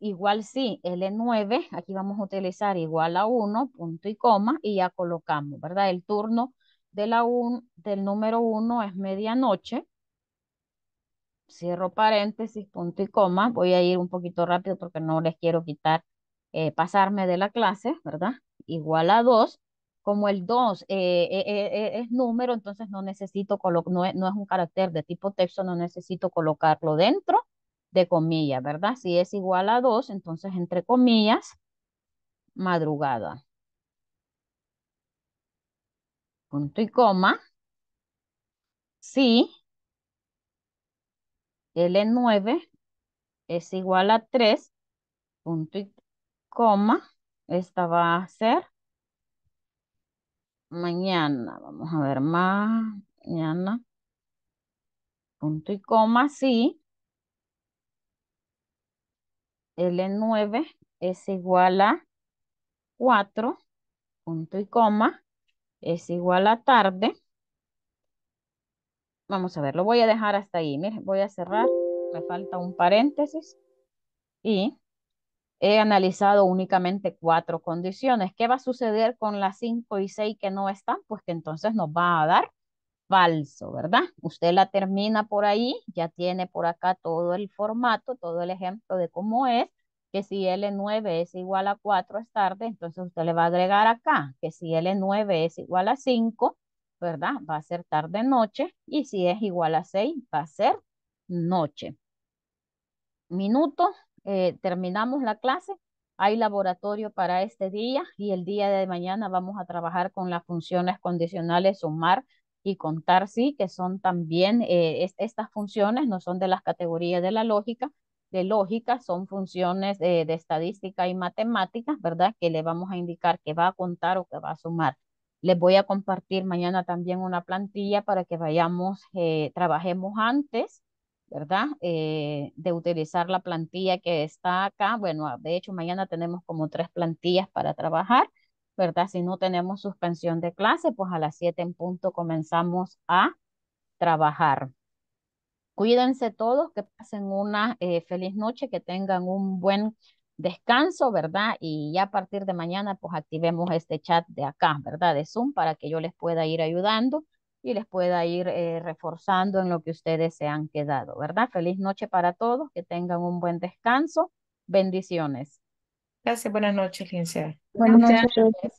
igual sí, L9, aquí vamos a utilizar igual a 1, punto y coma, y ya colocamos, ¿verdad? El turno de la un, del número 1 es medianoche. cierro paréntesis, punto y coma. Voy a ir un poquito rápido porque no les quiero quitar, eh, pasarme de la clase, ¿verdad? Igual a 2. Como el 2 eh, eh, es número, entonces no necesito, no no es un carácter de tipo texto, no necesito colocarlo dentro de comillas, ¿verdad? Si es igual a 2, entonces entre comillas, madrugada. Punto y coma. Si L9 es igual a 3, punto y coma, esta va a ser mañana. Vamos a ver, mañana, punto y coma, sí. L9 es igual a 4, punto y coma, es igual a tarde. Vamos a ver, lo voy a dejar hasta ahí. Miren, voy a cerrar. Me falta un paréntesis. Y he analizado únicamente cuatro condiciones. ¿Qué va a suceder con las 5 y 6 que no están? Pues que entonces nos va a dar falso, ¿verdad? Usted la termina por ahí, ya tiene por acá todo el formato, todo el ejemplo de cómo es, que si L9 es igual a 4 es tarde, entonces usted le va a agregar acá, que si L9 es igual a 5, ¿verdad? Va a ser tarde-noche, y si es igual a 6, va a ser noche. Minuto, eh, terminamos la clase. Hay laboratorio para este día y el día de mañana vamos a trabajar con las funciones condicionales sumar y contar, sí, que son también, eh, estas funciones no son de las categorías de la lógica, de lógica, son funciones de estadística y matemáticas, ¿verdad? Que le vamos a indicar que va a contar o que va a sumar. Les voy a compartir mañana también una plantilla para que vayamos, eh, trabajemos antes, ¿verdad? Eh, de utilizar la plantilla que está acá. Bueno, de hecho, mañana tenemos como tres plantillas para trabajar, ¿verdad? Si no tenemos suspensión de clase, pues a las 7 en punto comenzamos a trabajar. Cuídense todos, que pasen una eh, feliz noche, que tengan un buen descanso, ¿verdad? Y ya a partir de mañana, pues activemos este chat de acá, ¿verdad? De Zoom para que yo les pueda ir ayudando y les pueda ir eh, reforzando en lo que ustedes se han quedado, ¿verdad? Feliz noche para todos, que tengan un buen descanso. Bendiciones. Gracias, buenas noches, licenciada. Buenas noches.